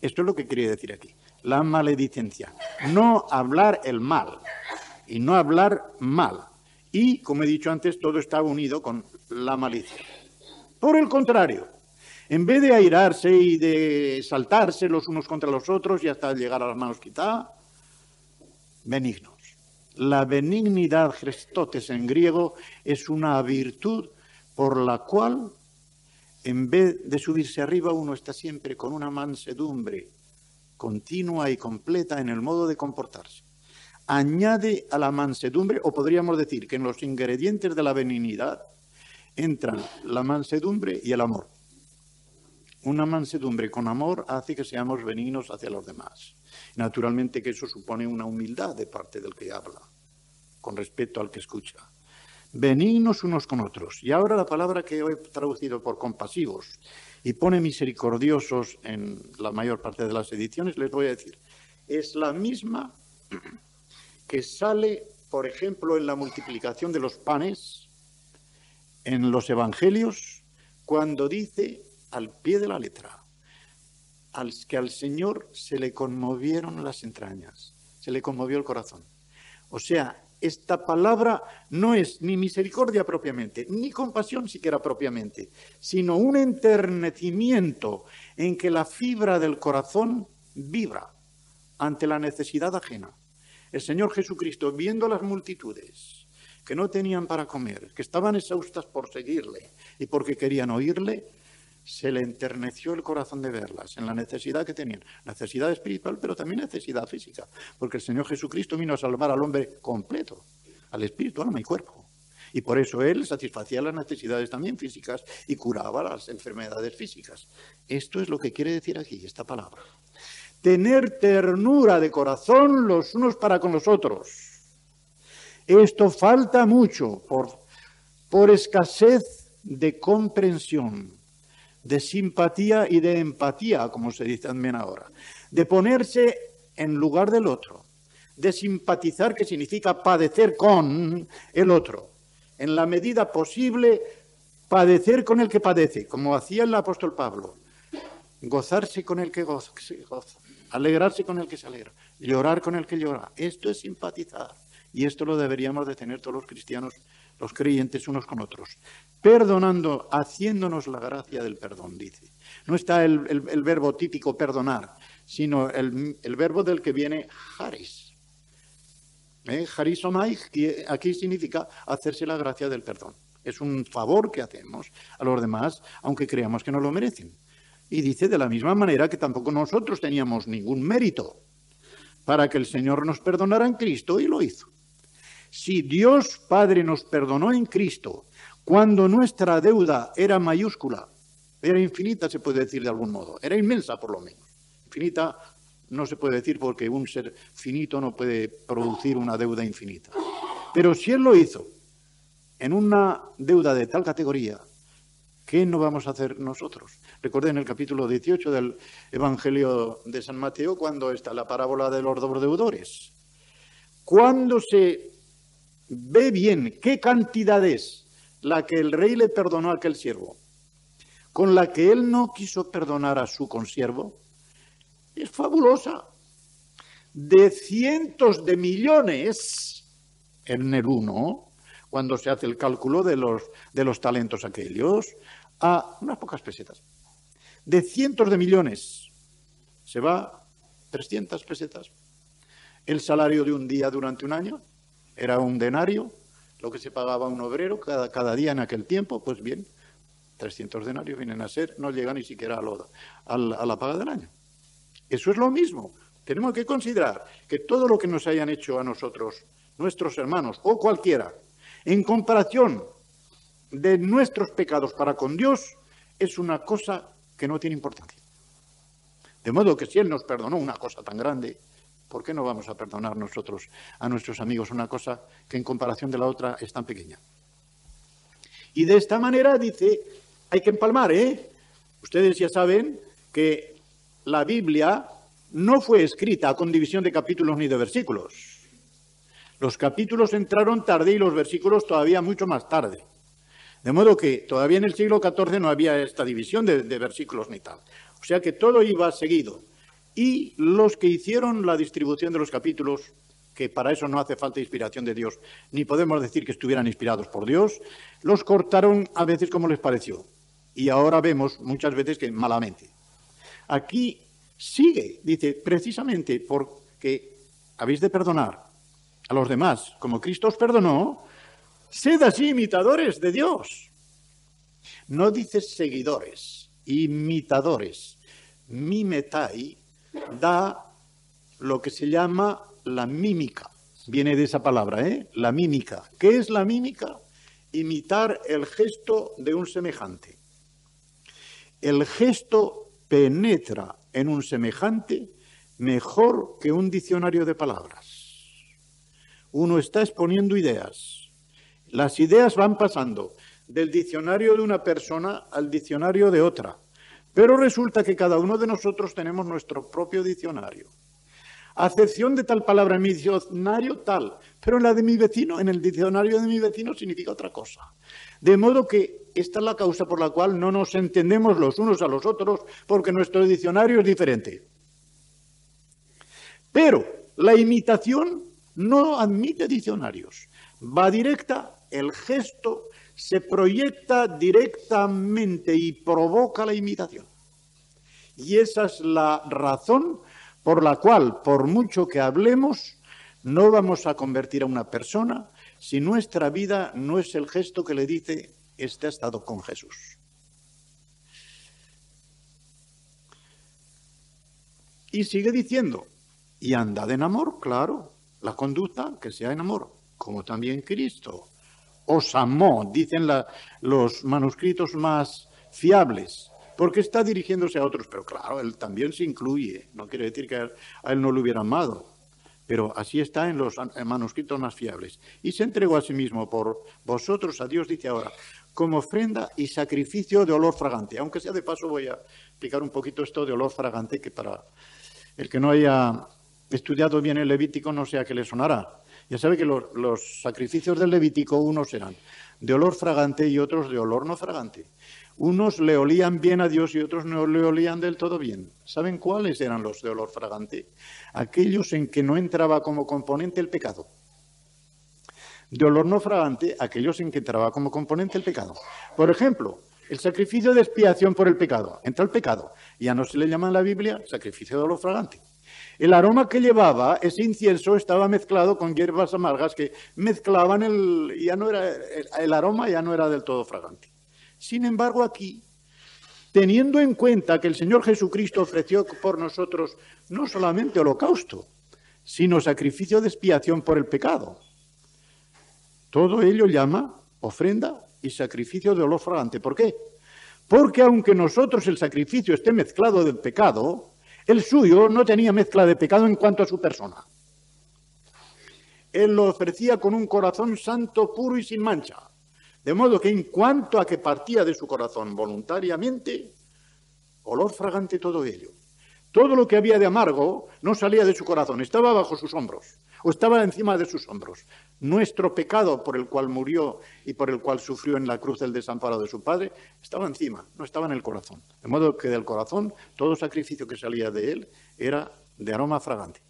Speaker 1: Esto es lo que quería decir aquí. La maledicencia. No hablar el mal. Y no hablar mal. Y, como he dicho antes, todo está unido con la malicia. Por el contrario, en vez de airarse y de saltarse los unos contra los otros y hasta llegar a las manos quitadas, benignos. La benignidad, Christotes en griego, es una virtud por la cual, en vez de subirse arriba, uno está siempre con una mansedumbre continua y completa en el modo de comportarse. Añade a la mansedumbre, o podríamos decir que en los ingredientes de la benignidad entran la mansedumbre y el amor. Una mansedumbre con amor hace que seamos benignos hacia los demás. Naturalmente que eso supone una humildad de parte del que habla, con respecto al que escucha. Benignos unos con otros. Y ahora la palabra que he traducido por compasivos y pone misericordiosos en la mayor parte de las ediciones, les voy a decir, es la misma que sale, por ejemplo, en la multiplicación de los panes, en los evangelios, cuando dice al pie de la letra, al que al Señor se le conmovieron las entrañas, se le conmovió el corazón. O sea, esta palabra no es ni misericordia propiamente, ni compasión siquiera propiamente, sino un enternecimiento en que la fibra del corazón vibra ante la necesidad ajena. El Señor Jesucristo, viendo las multitudes que no tenían para comer, que estaban exhaustas por seguirle y porque querían oírle, se le enterneció el corazón de verlas en la necesidad que tenían, necesidad espiritual, pero también necesidad física, porque el Señor Jesucristo vino a salvar al hombre completo, al espíritu, alma y cuerpo. Y por eso Él satisfacía las necesidades también físicas y curaba las enfermedades físicas. Esto es lo que quiere decir aquí esta palabra. Tener ternura de corazón los unos para con los otros. Esto falta mucho por, por escasez de comprensión de simpatía y de empatía, como se dice también ahora, de ponerse en lugar del otro, de simpatizar, que significa padecer con el otro, en la medida posible padecer con el que padece, como hacía el apóstol Pablo, gozarse con el que goza, alegrarse con el que se alegra, llorar con el que llora. Esto es simpatizar y esto lo deberíamos de tener todos los cristianos, los creyentes unos con otros perdonando, haciéndonos la gracia del perdón, dice. No está el, verbo típico perdonar, sino el, verbo del que viene haris. ¿Eh? Harisomai, que aquí significa hacerse la gracia del perdón. Es un favor que hacemos a los demás, aunque creamos que no lo merecen. Y dice de la misma manera que tampoco nosotros teníamos ningún mérito para que el Señor nos perdonara en Cristo y lo hizo. Si Dios Padre nos perdonó en Cristo cuando nuestra deuda era mayúscula, era infinita, se puede decir de algún modo, era inmensa por lo menos. Infinita no se puede decir porque un ser finito no puede producir una deuda infinita. Pero si Él lo hizo en una deuda de tal categoría, ¿qué no vamos a hacer nosotros? Recuerden el capítulo 18 del Evangelio de San Mateo, cuando está la parábola de los dos deudores. Cuando se ve bien qué cantidad es la que el rey le perdonó a aquel siervo, con la que él no quiso perdonar a su consiervo, es fabulosa. De cientos de millones en el uno, cuando se hace el cálculo de los, de los talentos aquellos, a unas pocas pesetas. De cientos de millones se va 300 pesetas. El salario de un día durante un año era un denario, lo que se pagaba a un obrero cada, cada día en aquel tiempo, pues bien, 300 denarios vienen a ser, no llega ni siquiera a, a la paga del año. Eso es lo mismo. Tenemos que considerar que todo lo que nos hayan hecho a nosotros, nuestros hermanos o cualquiera, en comparación de nuestros pecados para con Dios, es una cosa que no tiene importancia. De modo que si Él nos perdonó una cosa tan grande, ¿Por qué no vamos a perdonar nosotros a nuestros amigos una cosa que en comparación de la otra es tan pequeña? Y de esta manera dice, hay que empalmar, ¿eh? Ustedes ya saben que la Biblia no fue escrita con división de capítulos ni de versículos. Los capítulos entraron tarde y los versículos todavía mucho más tarde. De modo que todavía en el siglo XIV no había esta división de, versículos ni tal. O sea que todo iba seguido. Y los que hicieron la distribución de los capítulos, que para eso no hace falta inspiración de Dios, ni podemos decir que estuvieran inspirados por Dios, los cortaron a veces como les pareció. Y ahora vemos muchas veces que malamente. Aquí sigue, dice, precisamente porque habéis de perdonar a los demás, como Cristo os perdonó, sed así imitadores de Dios. No dices seguidores, imitadores. Mimetai da lo que se llama la mímica. Viene de esa palabra, ¿eh? La mímica. ¿Qué es la mímica? Imitar el gesto de un semejante. El gesto penetra en un semejante mejor que un diccionario de palabras. Uno está exponiendo ideas. Las ideas van pasando del diccionario de una persona al diccionario de otra pero resulta que cada uno de nosotros tenemos nuestro propio diccionario. Acepción de tal palabra en mi diccionario tal, pero en la de mi vecino, en el diccionario de mi vecino significa otra cosa. De modo que esta es la causa por la cual no nos entendemos los unos a los otros, porque nuestro diccionario es diferente. Pero la imitación No admite diccionarios. Va directa, el gesto se proyecta directamente y provoca la imitación. Y esa es la razón por la cual, por mucho que hablemos, no vamos a convertir a una persona si nuestra vida no es el gesto que le dice, este ha estado con Jesús. Y sigue diciendo, y andad en amor, claro, la conducta que sea en amor, como también Cristo. Os amó, dicen los manuscritos más fiables, porque está dirigiéndose a otros, pero claro, él también se incluye, no quiere decir que a él no lo hubiera amado, pero así está en los manuscritos más fiables. Y se entregó a sí mismo por vosotros, a Dios dice ahora, como ofrenda y sacrificio de olor fragante. Aunque sea de paso voy a explicar un poquito esto de olor fragante, que para el que no haya estudiado bien el Levítico no sé a qué le sonará. Ya sabe que los, sacrificios del Levítico unos eran de olor fragante y otros de olor no fragante. Unos le olían bien a Dios y otros no le olían del todo bien. ¿Saben cuáles eran los de olor fragante? Aquellos en que no entraba como componente el pecado. De olor no fragante, aquellos en que entraba como componente el pecado. Por ejemplo, el sacrificio de expiación por el pecado. Entra el pecado. Ya no se le llama en la Biblia sacrificio de olor fragante. El aroma que llevaba ese incienso estaba mezclado con hierbas amargas que mezclaban el, ya no era, el aroma ya no era del todo fragante. Sin embargo, aquí, teniendo en cuenta que el Señor Jesucristo ofreció por nosotros no solamente holocausto, sino sacrificio de expiación por el pecado, todo ello llama ofrenda y sacrificio de olor fragante. ¿Por qué? Porque aunque nosotros el sacrificio esté mezclado del pecado, el suyo no tenía mezcla de pecado en cuanto a su persona. Él lo ofrecía con un corazón santo, puro y sin mancha. De modo que en cuanto a que partía de su corazón voluntariamente, olor fragante todo ello. Todo lo que había de amargo no salía de su corazón, estaba bajo sus hombros o estaba encima de sus hombros. Nuestro pecado por el cual murió y por el cual sufrió en la cruz el desamparo de su Padre estaba encima, no estaba en el corazón. De modo que del corazón todo sacrificio que salía de él era de aroma fragante.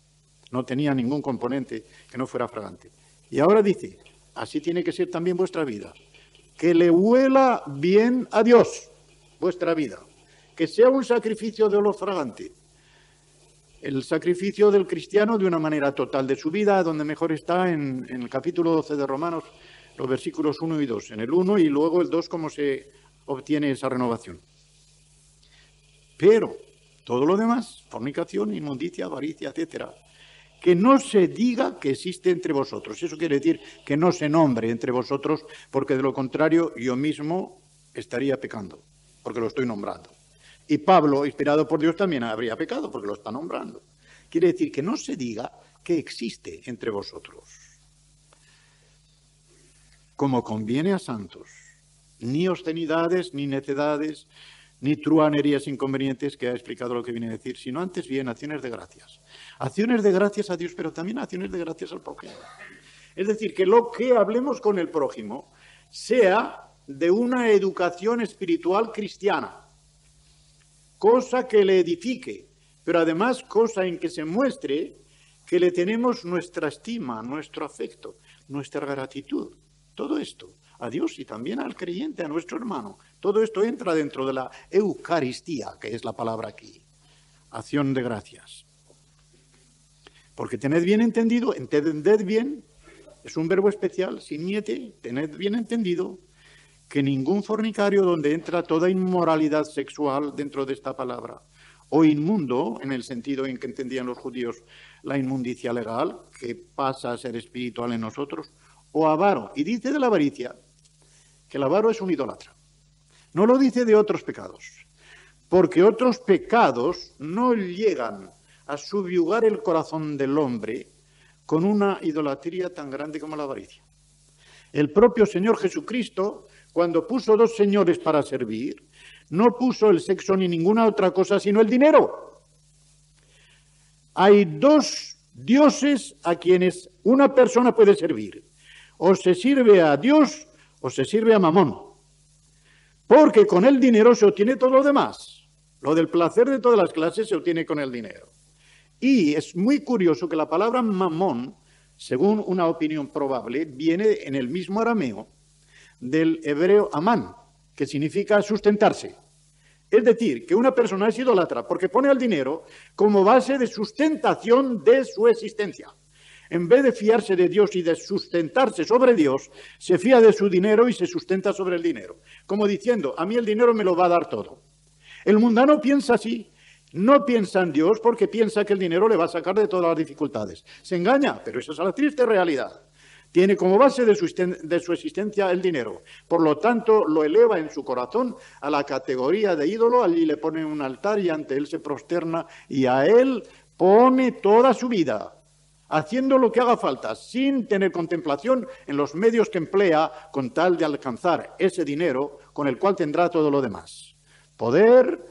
Speaker 1: No tenía ningún componente que no fuera fragante. Y ahora dice, así tiene que ser también vuestra vida. Que le huela bien a Dios vuestra vida. Que sea un sacrificio de olor fragante el sacrificio del cristiano de una manera total de su vida, donde mejor está en, el capítulo 12 de Romanos, los versículos 1 y 2. En el 1 y luego el 2, cómo se obtiene esa renovación. Pero todo lo demás, fornicación, inmundicia, avaricia, etcétera, que no se diga que existe entre vosotros. Eso quiere decir que no se nombre entre vosotros, porque de lo contrario yo mismo estaría pecando, porque lo estoy nombrando. Y Pablo, inspirado por Dios, también habría pecado porque lo está nombrando. Quiere decir que no se diga que existe entre vosotros. Como conviene a santos, ni obscenidades, ni necedades, ni truanerías inconvenientes, que ha explicado lo que viene a decir, sino antes bien acciones de gracias. Acciones de gracias a Dios, pero también acciones de gracias al prójimo. Es decir, que lo que hablemos con el prójimo sea de una educación espiritual cristiana cosa que le edifique, pero además cosa en que se muestre que le tenemos nuestra estima, nuestro afecto, nuestra gratitud. Todo esto a Dios y también al creyente, a nuestro hermano. Todo esto entra dentro de la Eucaristía, que es la palabra aquí. Acción de gracias. Porque tened bien entendido, entended bien, es un verbo especial, sin niete, tened bien entendido que ningún fornicario donde entra toda inmoralidad sexual dentro de esta palabra, o inmundo, en el sentido en que entendían los judíos la inmundicia legal, que pasa a ser espiritual en nosotros, o avaro. Y dice de la avaricia que el avaro es un idólatra. No lo dice de otros pecados, porque otros pecados no llegan a subyugar el corazón del hombre con una idolatría tan grande como la avaricia. El propio Señor Jesucristo cuando puso dos señores para servir, no puso el sexo ni ninguna otra cosa sino el dinero. Hay dos dioses a quienes una persona puede servir. O se sirve a Dios o se sirve a Mamón. Porque con el dinero se obtiene todo lo demás. Lo del placer de todas las clases se obtiene con el dinero. Y es muy curioso que la palabra mamón según una opinión probable, viene en el mismo arameo del hebreo amán, que significa sustentarse. Es decir, que una persona es idólatra porque pone al dinero como base de sustentación de su existencia. En vez de fiarse de Dios y de sustentarse sobre Dios, se fía de su dinero y se sustenta sobre el dinero. Como diciendo, a mí el dinero me lo va a dar todo. El mundano piensa así, no piensa en Dios porque piensa que el dinero le va a sacar de todas las dificultades. Se engaña, pero esa es la triste realidad. Tiene como base de su, existencia el dinero. Por lo tanto, lo eleva en su corazón a la categoría de ídolo. Allí le pone un altar y ante él se prosterna y a él pone toda su vida, haciendo lo que haga falta, sin tener contemplación en los medios que emplea con tal de alcanzar ese dinero con el cual tendrá todo lo demás. Poder,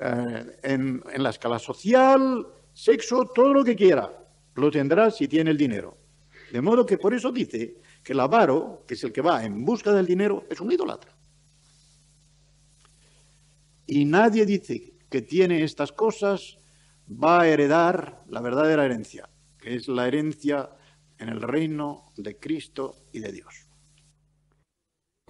Speaker 1: eh, en la escala social, sexo, todo lo que quiera, lo tendrá si tiene el dinero. De modo que por eso dice que el avaro, que es el que va en busca del dinero, es un idólatra. Y nadie dice que tiene estas cosas, va a heredar la verdadera herencia, que es la herencia en el reino de Cristo y de Dios.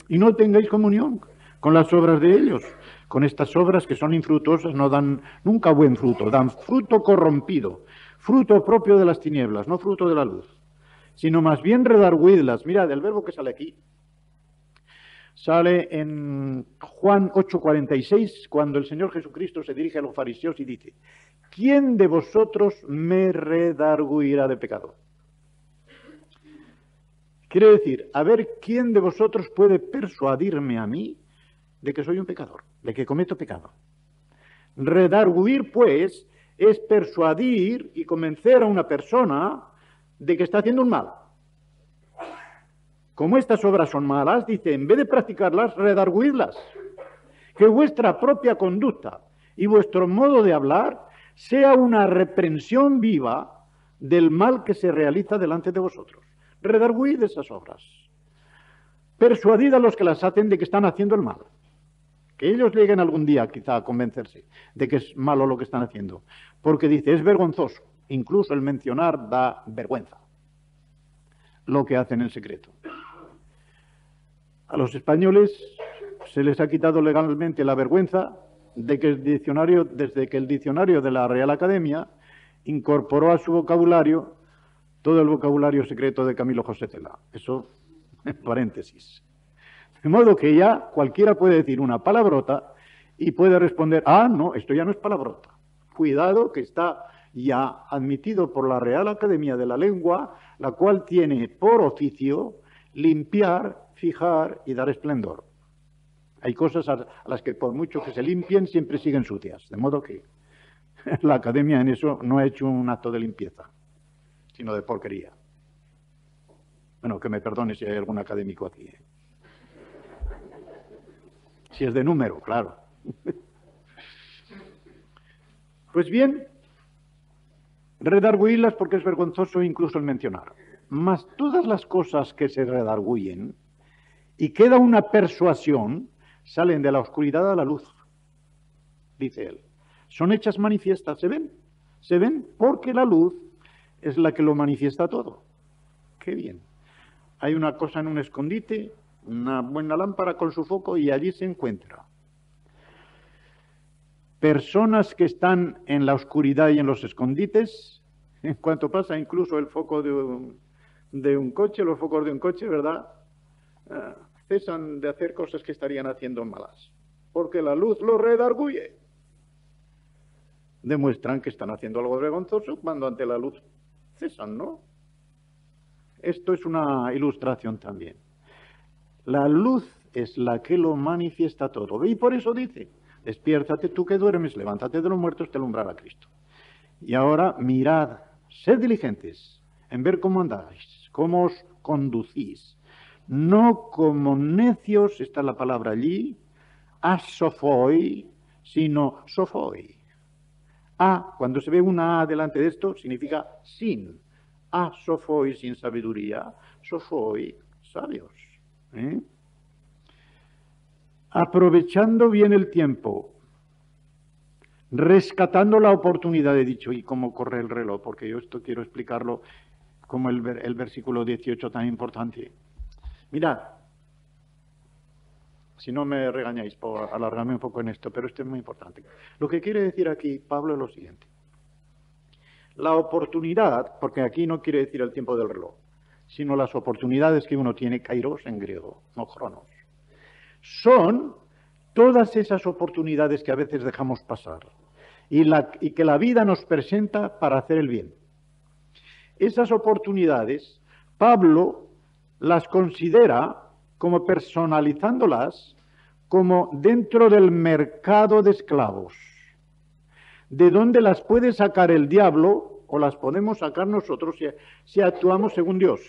Speaker 1: Y no tengáis comunión con las obras de ellos, con estas obras que son infrutuosas, no dan nunca buen fruto, dan fruto corrompido, fruto propio de las tinieblas, no fruto de la luz sino más bien redarguidlas. Mira, del verbo que sale aquí, sale en Juan 8:46, cuando el Señor Jesucristo se dirige a los fariseos y dice, ¿quién de vosotros me redarguirá de pecado? Quiere decir, a ver, ¿quién de vosotros puede persuadirme a mí de que soy un pecador, de que cometo pecado? Redarguir, pues, es persuadir y convencer a una persona de que está haciendo un mal. Como estas obras son malas, dice, en vez de practicarlas, redarguidlas. Que vuestra propia conducta y vuestro modo de hablar sea una reprensión viva del mal que se realiza delante de vosotros. Redarguid esas obras. Persuadid a los que las hacen de que están haciendo el mal. Que ellos lleguen algún día quizá a convencerse de que es malo lo que están haciendo. Porque dice, es vergonzoso Incluso el mencionar da vergüenza lo que hacen en secreto. A los españoles se les ha quitado legalmente la vergüenza de que el diccionario, desde que el diccionario de la Real Academia incorporó a su vocabulario todo el vocabulario secreto de Camilo José Cela. Eso en paréntesis. De modo que ya cualquiera puede decir una palabrota y puede responder, ah, no, esto ya no es palabrota. Cuidado que está ya admitido por la Real Academia de la Lengua, la cual tiene por oficio limpiar, fijar y dar esplendor. Hay cosas a las que por mucho que se limpien siempre siguen sucias, de modo que la Academia en eso no ha hecho un acto de limpieza, sino de porquería. Bueno, que me perdone si hay algún académico aquí. ¿eh? Si es de número, claro. Pues bien, Redarguirlas porque es vergonzoso incluso el mencionar. Mas todas las cosas que se redarguyen y queda una persuasión salen de la oscuridad a la luz, dice él. Son hechas manifiestas, ¿se ven? ¿Se ven? Porque la luz es la que lo manifiesta todo. Qué bien. Hay una cosa en un escondite, una buena lámpara con su foco y allí se encuentra personas que están en la oscuridad y en los escondites, en cuanto pasa incluso el foco de un, coche, los focos de un coche, ¿verdad? Ah, cesan de hacer cosas que estarían haciendo malas, porque la luz los redarguye. Demuestran que están haciendo algo vergonzoso cuando ante la luz cesan, ¿no? Esto es una ilustración también. La luz es la que lo manifiesta todo. Y por eso dice, Despiértate tú que duermes, levántate de los muertos, te alumbrará Cristo. Y ahora mirad, sed diligentes en ver cómo andáis, cómo os conducís. No como necios, está la palabra allí, asofoi, sino sofoi. A, cuando se ve una A delante de esto, significa sin. Asofoi, sin sabiduría, sofoi, sabios. ¿eh? Aprovechando bien el tiempo, rescatando la oportunidad, he dicho, y cómo corre el reloj, porque yo esto quiero explicarlo como el, el versículo 18 tan importante. Mirad, si no me regañáis por alargarme un poco en esto, pero esto es muy importante. Lo que quiere decir aquí Pablo es lo siguiente. La oportunidad, porque aquí no quiere decir el tiempo del reloj, sino las oportunidades que uno tiene, kairos en griego, no cronos, son todas esas oportunidades que a veces dejamos pasar y, y que la vida nos presenta para hacer el bien. Esas oportunidades, Pablo las considera como personalizándolas como dentro del mercado de esclavos, de donde las puede sacar el diablo o las podemos sacar nosotros si, si actuamos según Dios.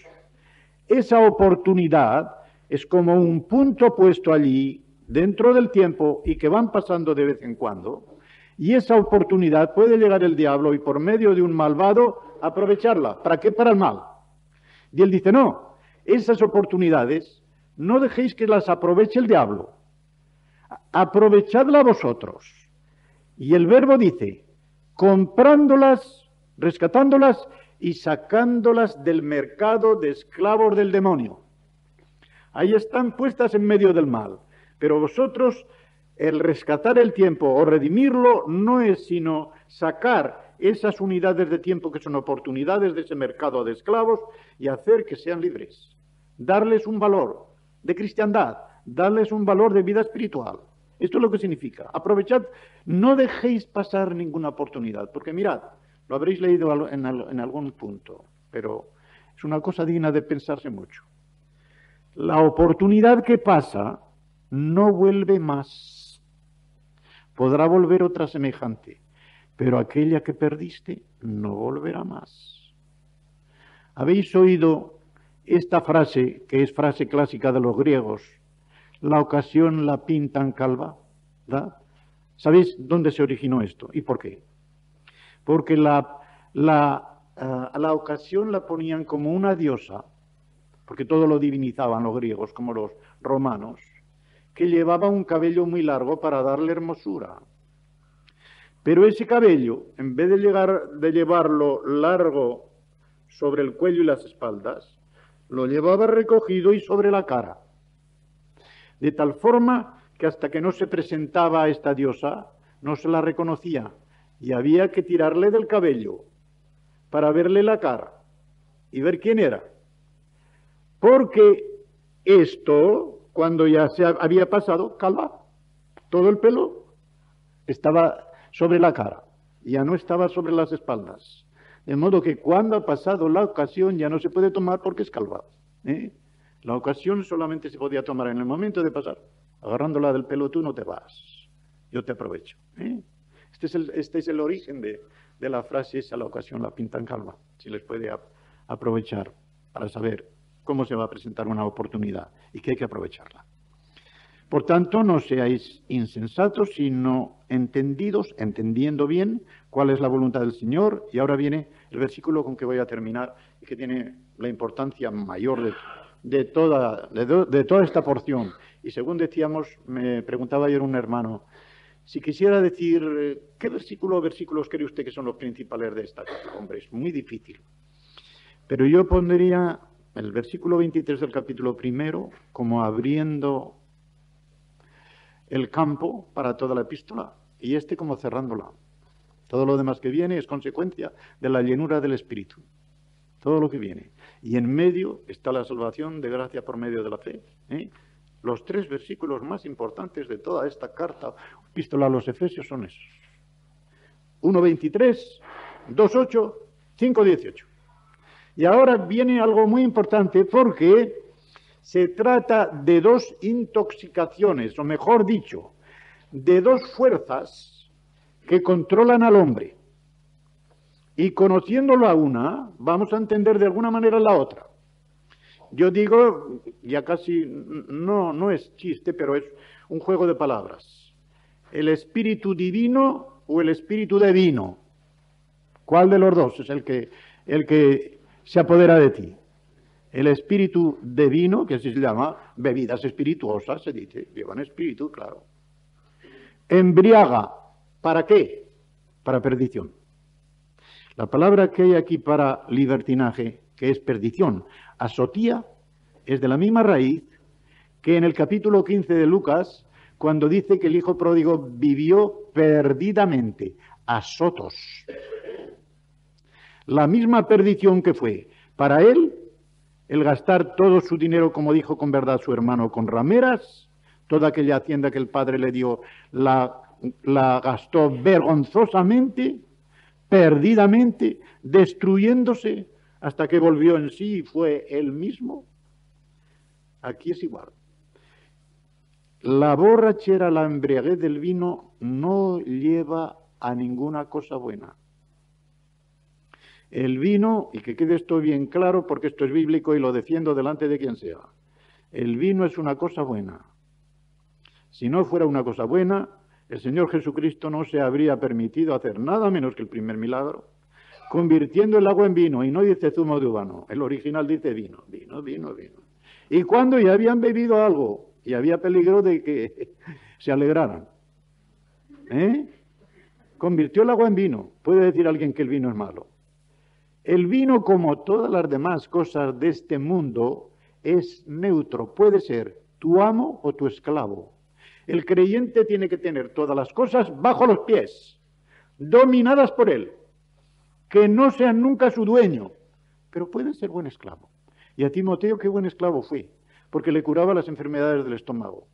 Speaker 1: Esa oportunidad es como un punto puesto allí dentro del tiempo y que van pasando de vez en cuando, y esa oportunidad puede llegar el diablo y por medio de un malvado aprovecharla. ¿Para qué? Para el mal. Y él dice, no, esas oportunidades no dejéis que las aproveche el diablo. Aprovechadla vosotros. Y el verbo dice, comprándolas, rescatándolas y sacándolas del mercado de esclavos del demonio. Ahí están puestas en medio del mal. Pero vosotros, el rescatar el tiempo o redimirlo no es sino sacar esas unidades de tiempo que son oportunidades de ese mercado de esclavos y hacer que sean libres. Darles un valor, de cristiandad, darles un valor de vida espiritual. Esto es lo que significa. Aprovechad, no dejéis pasar ninguna oportunidad, porque mirad, lo habréis leído en, algún punto, pero es una cosa digna de pensarse mucho. La oportunidad que pasa no vuelve más. Podrá volver otra semejante, pero aquella que perdiste no volverá más. Habéis oído esta frase, que es frase clásica de los griegos, la ocasión la pintan calva, ¿sabéis dónde se originó esto y por qué? Porque la, la, eh, la ocasión la ponían como una diosa, porque todo lo divinizaban los griegos como los romanos, que llevaba un cabello muy largo para darle hermosura. Pero ese cabello, en vez de, llevarlo largo sobre el cuello y las espaldas, lo llevaba recogido y sobre la cara, de tal forma que hasta que no se presentaba a esta diosa, no se la reconocía y había que tirarle del cabello para verle la cara y ver quién era. Porque esto, cuando ya se había pasado, calva, todo el pelo estaba sobre la cara, ya no estaba sobre las espaldas. De modo que cuando ha pasado la ocasión ya no se puede tomar porque es calvado. ¿eh? La ocasión solamente se podía tomar en el momento de pasar. Agarrándola del pelo tú no te vas. Yo te aprovecho. ¿eh? Este, es el, este origen de, la frase esa, la ocasión la pintan calva. Si les puede aprovechar para saber cómo se va a presentar una oportunidad y que hay que aprovecharla. Por tanto, no seáis insensatos, sino entendidos, entendiendo bien cuál es la voluntad del Señor. Y ahora viene el versículo con que voy a terminar y que tiene la importancia mayor de, toda, de, toda esta porción. Y según decíamos, me preguntaba ayer un hermano, si quisiera decir, ¿qué versículo o versículos cree usted que son los principales de esta? Hombre, es muy difícil. Pero yo pondría el versículo 23 del capítulo primero como abriendo el campo para toda la epístola y este como cerrándola. Todo lo demás que viene es consecuencia de la llenura del Espíritu. Todo lo que viene. Y en medio está la salvación de gracia por medio de la fe. ¿eh? Los tres versículos más importantes de toda esta carta, epístola a los Efesios, son esos. 1.23, 2.8, 5.18. Y ahora viene algo muy importante porque se trata de dos intoxicaciones, o mejor dicho, de dos fuerzas que controlan al hombre. Y conociéndolo a una, vamos a entender de alguna manera la otra. Yo digo, ya casi no, no es chiste, pero es un juego de palabras. El espíritu divino o el espíritu divino. ¿Cuál de los dos es el que, el que se apodera de ti? El espíritu de vino, que así se llama, bebidas espirituosas, se dice, llevan espíritu, claro. Embriaga, ¿para qué? Para perdición. La palabra que hay aquí para libertinaje que es perdición. Asotía es de la misma raíz que en el capítulo 15 de Lucas, cuando dice que el hijo pródigo vivió perdidamente, asotos. La misma perdición que fue para él el gastar todo su dinero, como dijo con verdad su hermano, con rameras, toda aquella hacienda que el padre le dio, la, gastó vergonzosamente, perdidamente, destruyéndose hasta que volvió en sí y fue él mismo. Aquí es igual. La borrachera, la embriaguez del vino no lleva a ninguna cosa buena. El vino, y que quede esto bien claro porque esto es bíblico y lo defiendo delante de quien sea, el vino es una cosa buena. Si no fuera una cosa buena, el Señor Jesucristo no se habría permitido hacer nada menos que el primer milagro, convirtiendo el agua en vino, y no dice zumo de uvano, el original dice vino, vino, vino, vino. Y cuando ya habían bebido algo y había peligro de que se alegraran, ¿eh? convirtió el agua en vino. Puede decir alguien que el vino es malo. El vino, como todas las demás cosas de este mundo, es neutro. Puede ser tu amo o tu esclavo. El creyente tiene que tener todas las cosas bajo los pies, dominadas por él, que no sean nunca su dueño, pero pueden ser buen esclavo. Y a Timoteo qué buen esclavo fui, porque le curaba las enfermedades del estómago.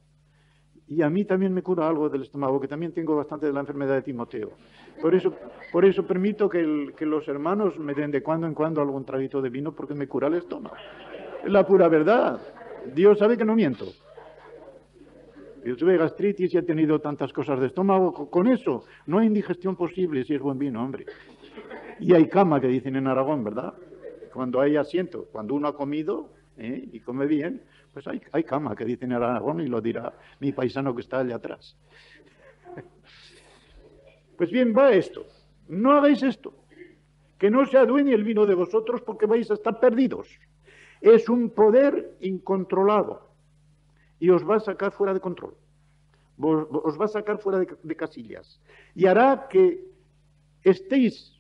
Speaker 1: Y a mí también me cura algo del estómago, que también tengo bastante de la enfermedad de Timoteo. Por eso, por eso permito que, los hermanos me den de cuando en cuando algún traguito de vino, porque me cura el estómago. Es la pura verdad. Dios sabe que no miento. Yo tuve gastritis y he tenido tantas cosas de estómago. Con eso no hay indigestión posible si es buen vino, hombre. Y hay cama, que dicen en Aragón, ¿verdad? Cuando hay asiento, cuando uno ha comido ¿eh? y come bien, pues hay, hay cama, que dicen en Aragón, y lo dirá mi paisano que está allá atrás. Pues bien, va esto. No hagáis esto. Que no se adueñe el vino de vosotros porque vais a estar perdidos. Es un poder incontrolado y os va a sacar fuera de control. Os va a sacar fuera de casillas. Y hará que estéis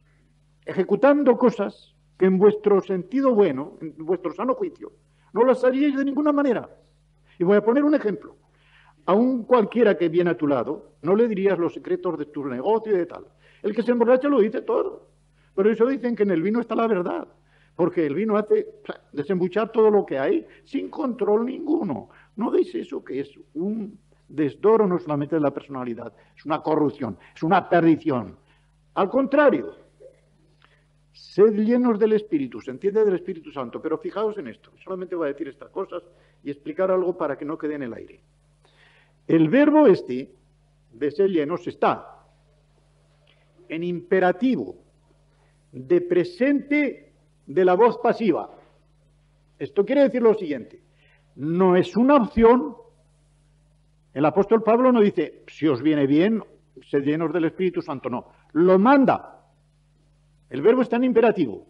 Speaker 1: ejecutando cosas que en vuestro sentido bueno, en vuestro sano juicio, no las haríais de ninguna manera. Y voy a poner un ejemplo. A un cualquiera que viene a tu lado, no le dirías los secretos de tu negocio y de tal. El que se emborracha lo dice todo. Pero eso dicen que en el vino está la verdad. Porque el vino hace desembuchar todo lo que hay sin control ninguno. No deis eso que es un desdoro no solamente de la personalidad, es una corrupción, es una perdición. Al contrario, Sed llenos del Espíritu, se entiende del Espíritu Santo, pero fijaos en esto, solamente voy a decir estas cosas y explicar algo para que no quede en el aire. El verbo este, de ser llenos, está en imperativo, de presente de la voz pasiva. Esto quiere decir lo siguiente, no es una opción, el apóstol Pablo no dice, si os viene bien, sed llenos del Espíritu Santo, no, lo manda. El verbo está en imperativo,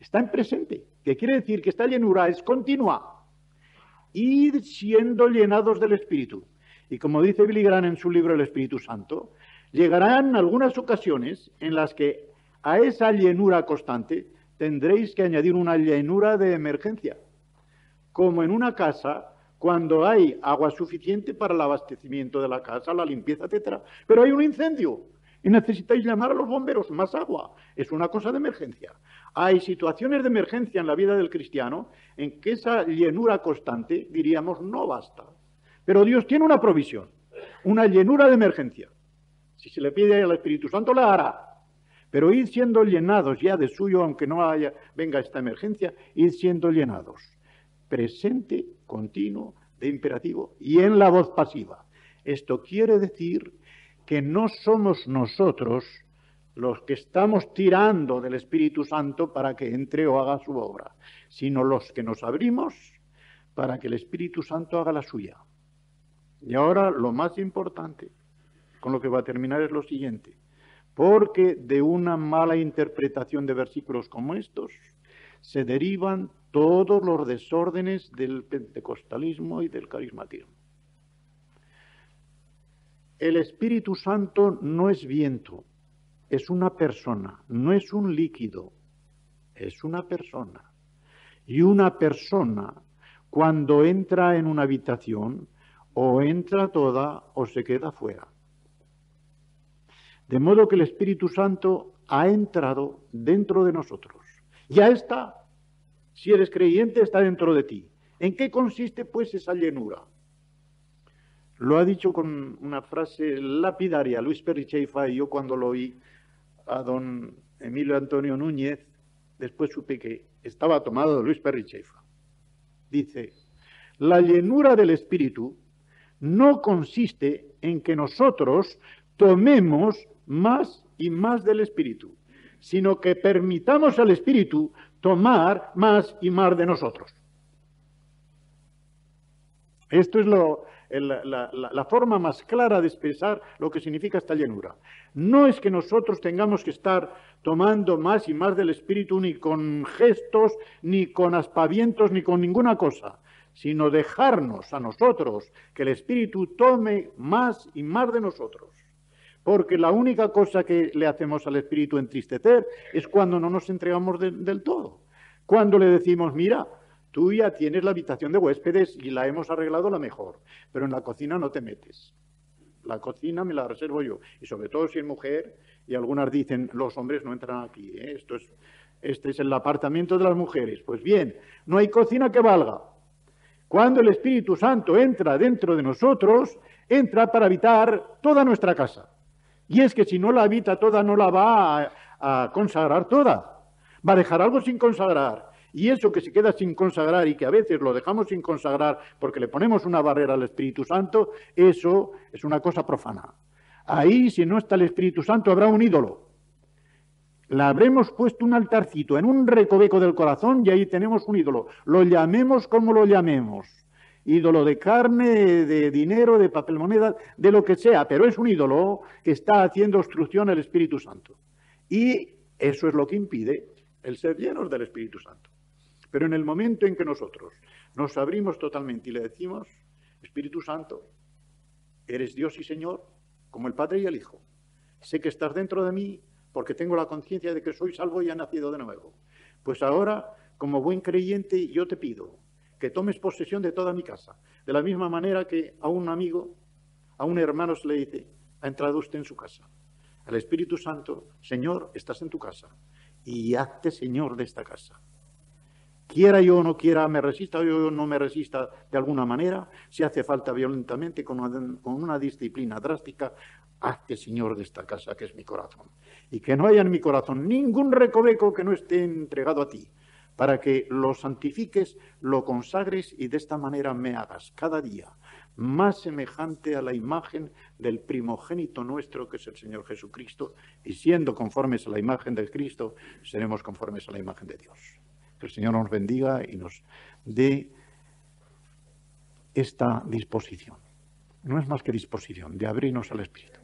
Speaker 1: está en presente, que quiere decir que esta llenura es continua. Ir siendo llenados del Espíritu. Y como dice Billy Graham en su libro El Espíritu Santo, llegarán algunas ocasiones en las que a esa llenura constante tendréis que añadir una llenura de emergencia. Como en una casa, cuando hay agua suficiente para el abastecimiento de la casa, la limpieza, etc. Pero hay un incendio necesitáis llamar a los bomberos, más agua. Es una cosa de emergencia. Hay situaciones de emergencia en la vida del cristiano en que esa llenura constante, diríamos, no basta. Pero Dios tiene una provisión, una llenura de emergencia. Si se le pide al Espíritu Santo, la hará. Pero id siendo llenados ya de suyo, aunque no haya, venga esta emergencia, id siendo llenados. Presente, continuo, de imperativo y en la voz pasiva. Esto quiere decir que no somos nosotros los que estamos tirando del Espíritu Santo para que entre o haga su obra, sino los que nos abrimos para que el Espíritu Santo haga la suya. Y ahora lo más importante, con lo que va a terminar, es lo siguiente, porque de una mala interpretación de versículos como estos se derivan todos los desórdenes del pentecostalismo y del carismatismo. El Espíritu Santo no es viento, es una persona, no es un líquido, es una persona. Y una persona, cuando entra en una habitación, o entra toda o se queda fuera. De modo que el Espíritu Santo ha entrado dentro de nosotros. Ya está. Si eres creyente, está dentro de ti. ¿En qué consiste pues esa llenura? Lo ha dicho con una frase lapidaria Luis Pericheifa y yo cuando lo oí a don Emilio Antonio Núñez, después supe que estaba tomado de Luis Pericheifa. Dice, la llenura del Espíritu no consiste en que nosotros tomemos más y más del Espíritu, sino que permitamos al Espíritu tomar más y más de nosotros. Esto es la, forma más clara de expresar lo que significa esta llenura. No es que nosotros tengamos que estar tomando más y más del Espíritu ni con gestos, ni con aspavientos, ni con ninguna cosa, sino dejarnos a nosotros que el Espíritu tome más y más de nosotros. Porque la única cosa que le hacemos al Espíritu entristecer es cuando no nos entregamos del todo. Cuando le decimos, mira, tú ya tienes la habitación de huéspedes y la hemos arreglado la mejor, pero en la cocina no te metes. La cocina me la reservo yo. Y sobre todo si es mujer, y algunas dicen, los hombres no entran aquí. ¿eh? Esto es, este es el apartamento de las mujeres. Pues bien, no hay cocina que valga. Cuando el Espíritu Santo entra dentro de nosotros, entra para habitar toda nuestra casa. Y es que si no la habita toda, no la va a, consagrar toda. Va a dejar algo sin consagrar. Y eso que se queda sin consagrar y que a veces lo dejamos sin consagrar porque le ponemos una barrera al Espíritu Santo, eso es una cosa profana. Ahí, si no está el Espíritu Santo, habrá un ídolo. Le habremos puesto un altarcito en un recoveco del corazón y ahí tenemos un ídolo. Lo llamemos como lo llamemos ídolo de carne, de dinero, de papel moneda, de lo que sea, pero es un ídolo que está haciendo obstrucción al Espíritu Santo. Y eso es lo que impide el ser llenos del Espíritu Santo. Pero en el momento en que nosotros nos abrimos totalmente y le decimos, Espíritu Santo, eres Dios y Señor, como el Padre y el Hijo. Sé que estás dentro de mí porque tengo la conciencia de que soy salvo y he nacido de nuevo. Pues ahora, como buen creyente, yo te pido que tomes posesión de toda mi casa. De la misma manera que a un amigo, a un hermano se le dice, ha entrado usted en su casa. Al Espíritu Santo, Señor, estás en tu casa y hazte Señor de esta casa. Quiera yo o no quiera, me resista o yo no me resista de alguna manera, si hace falta violentamente, con una, disciplina drástica, hazte Señor de esta casa que es mi corazón. Y que no haya en mi corazón ningún recoveco que no esté entregado a ti, para que lo santifiques, lo consagres y de esta manera me hagas cada día más semejante a la imagen del primogénito nuestro, que es el Señor Jesucristo, y siendo conformes a la imagen de Cristo, seremos conformes a la imagen de Dios. Que el Señor nos bendiga y nos dé esta disposición. No es más que disposición de abrirnos al Espíritu.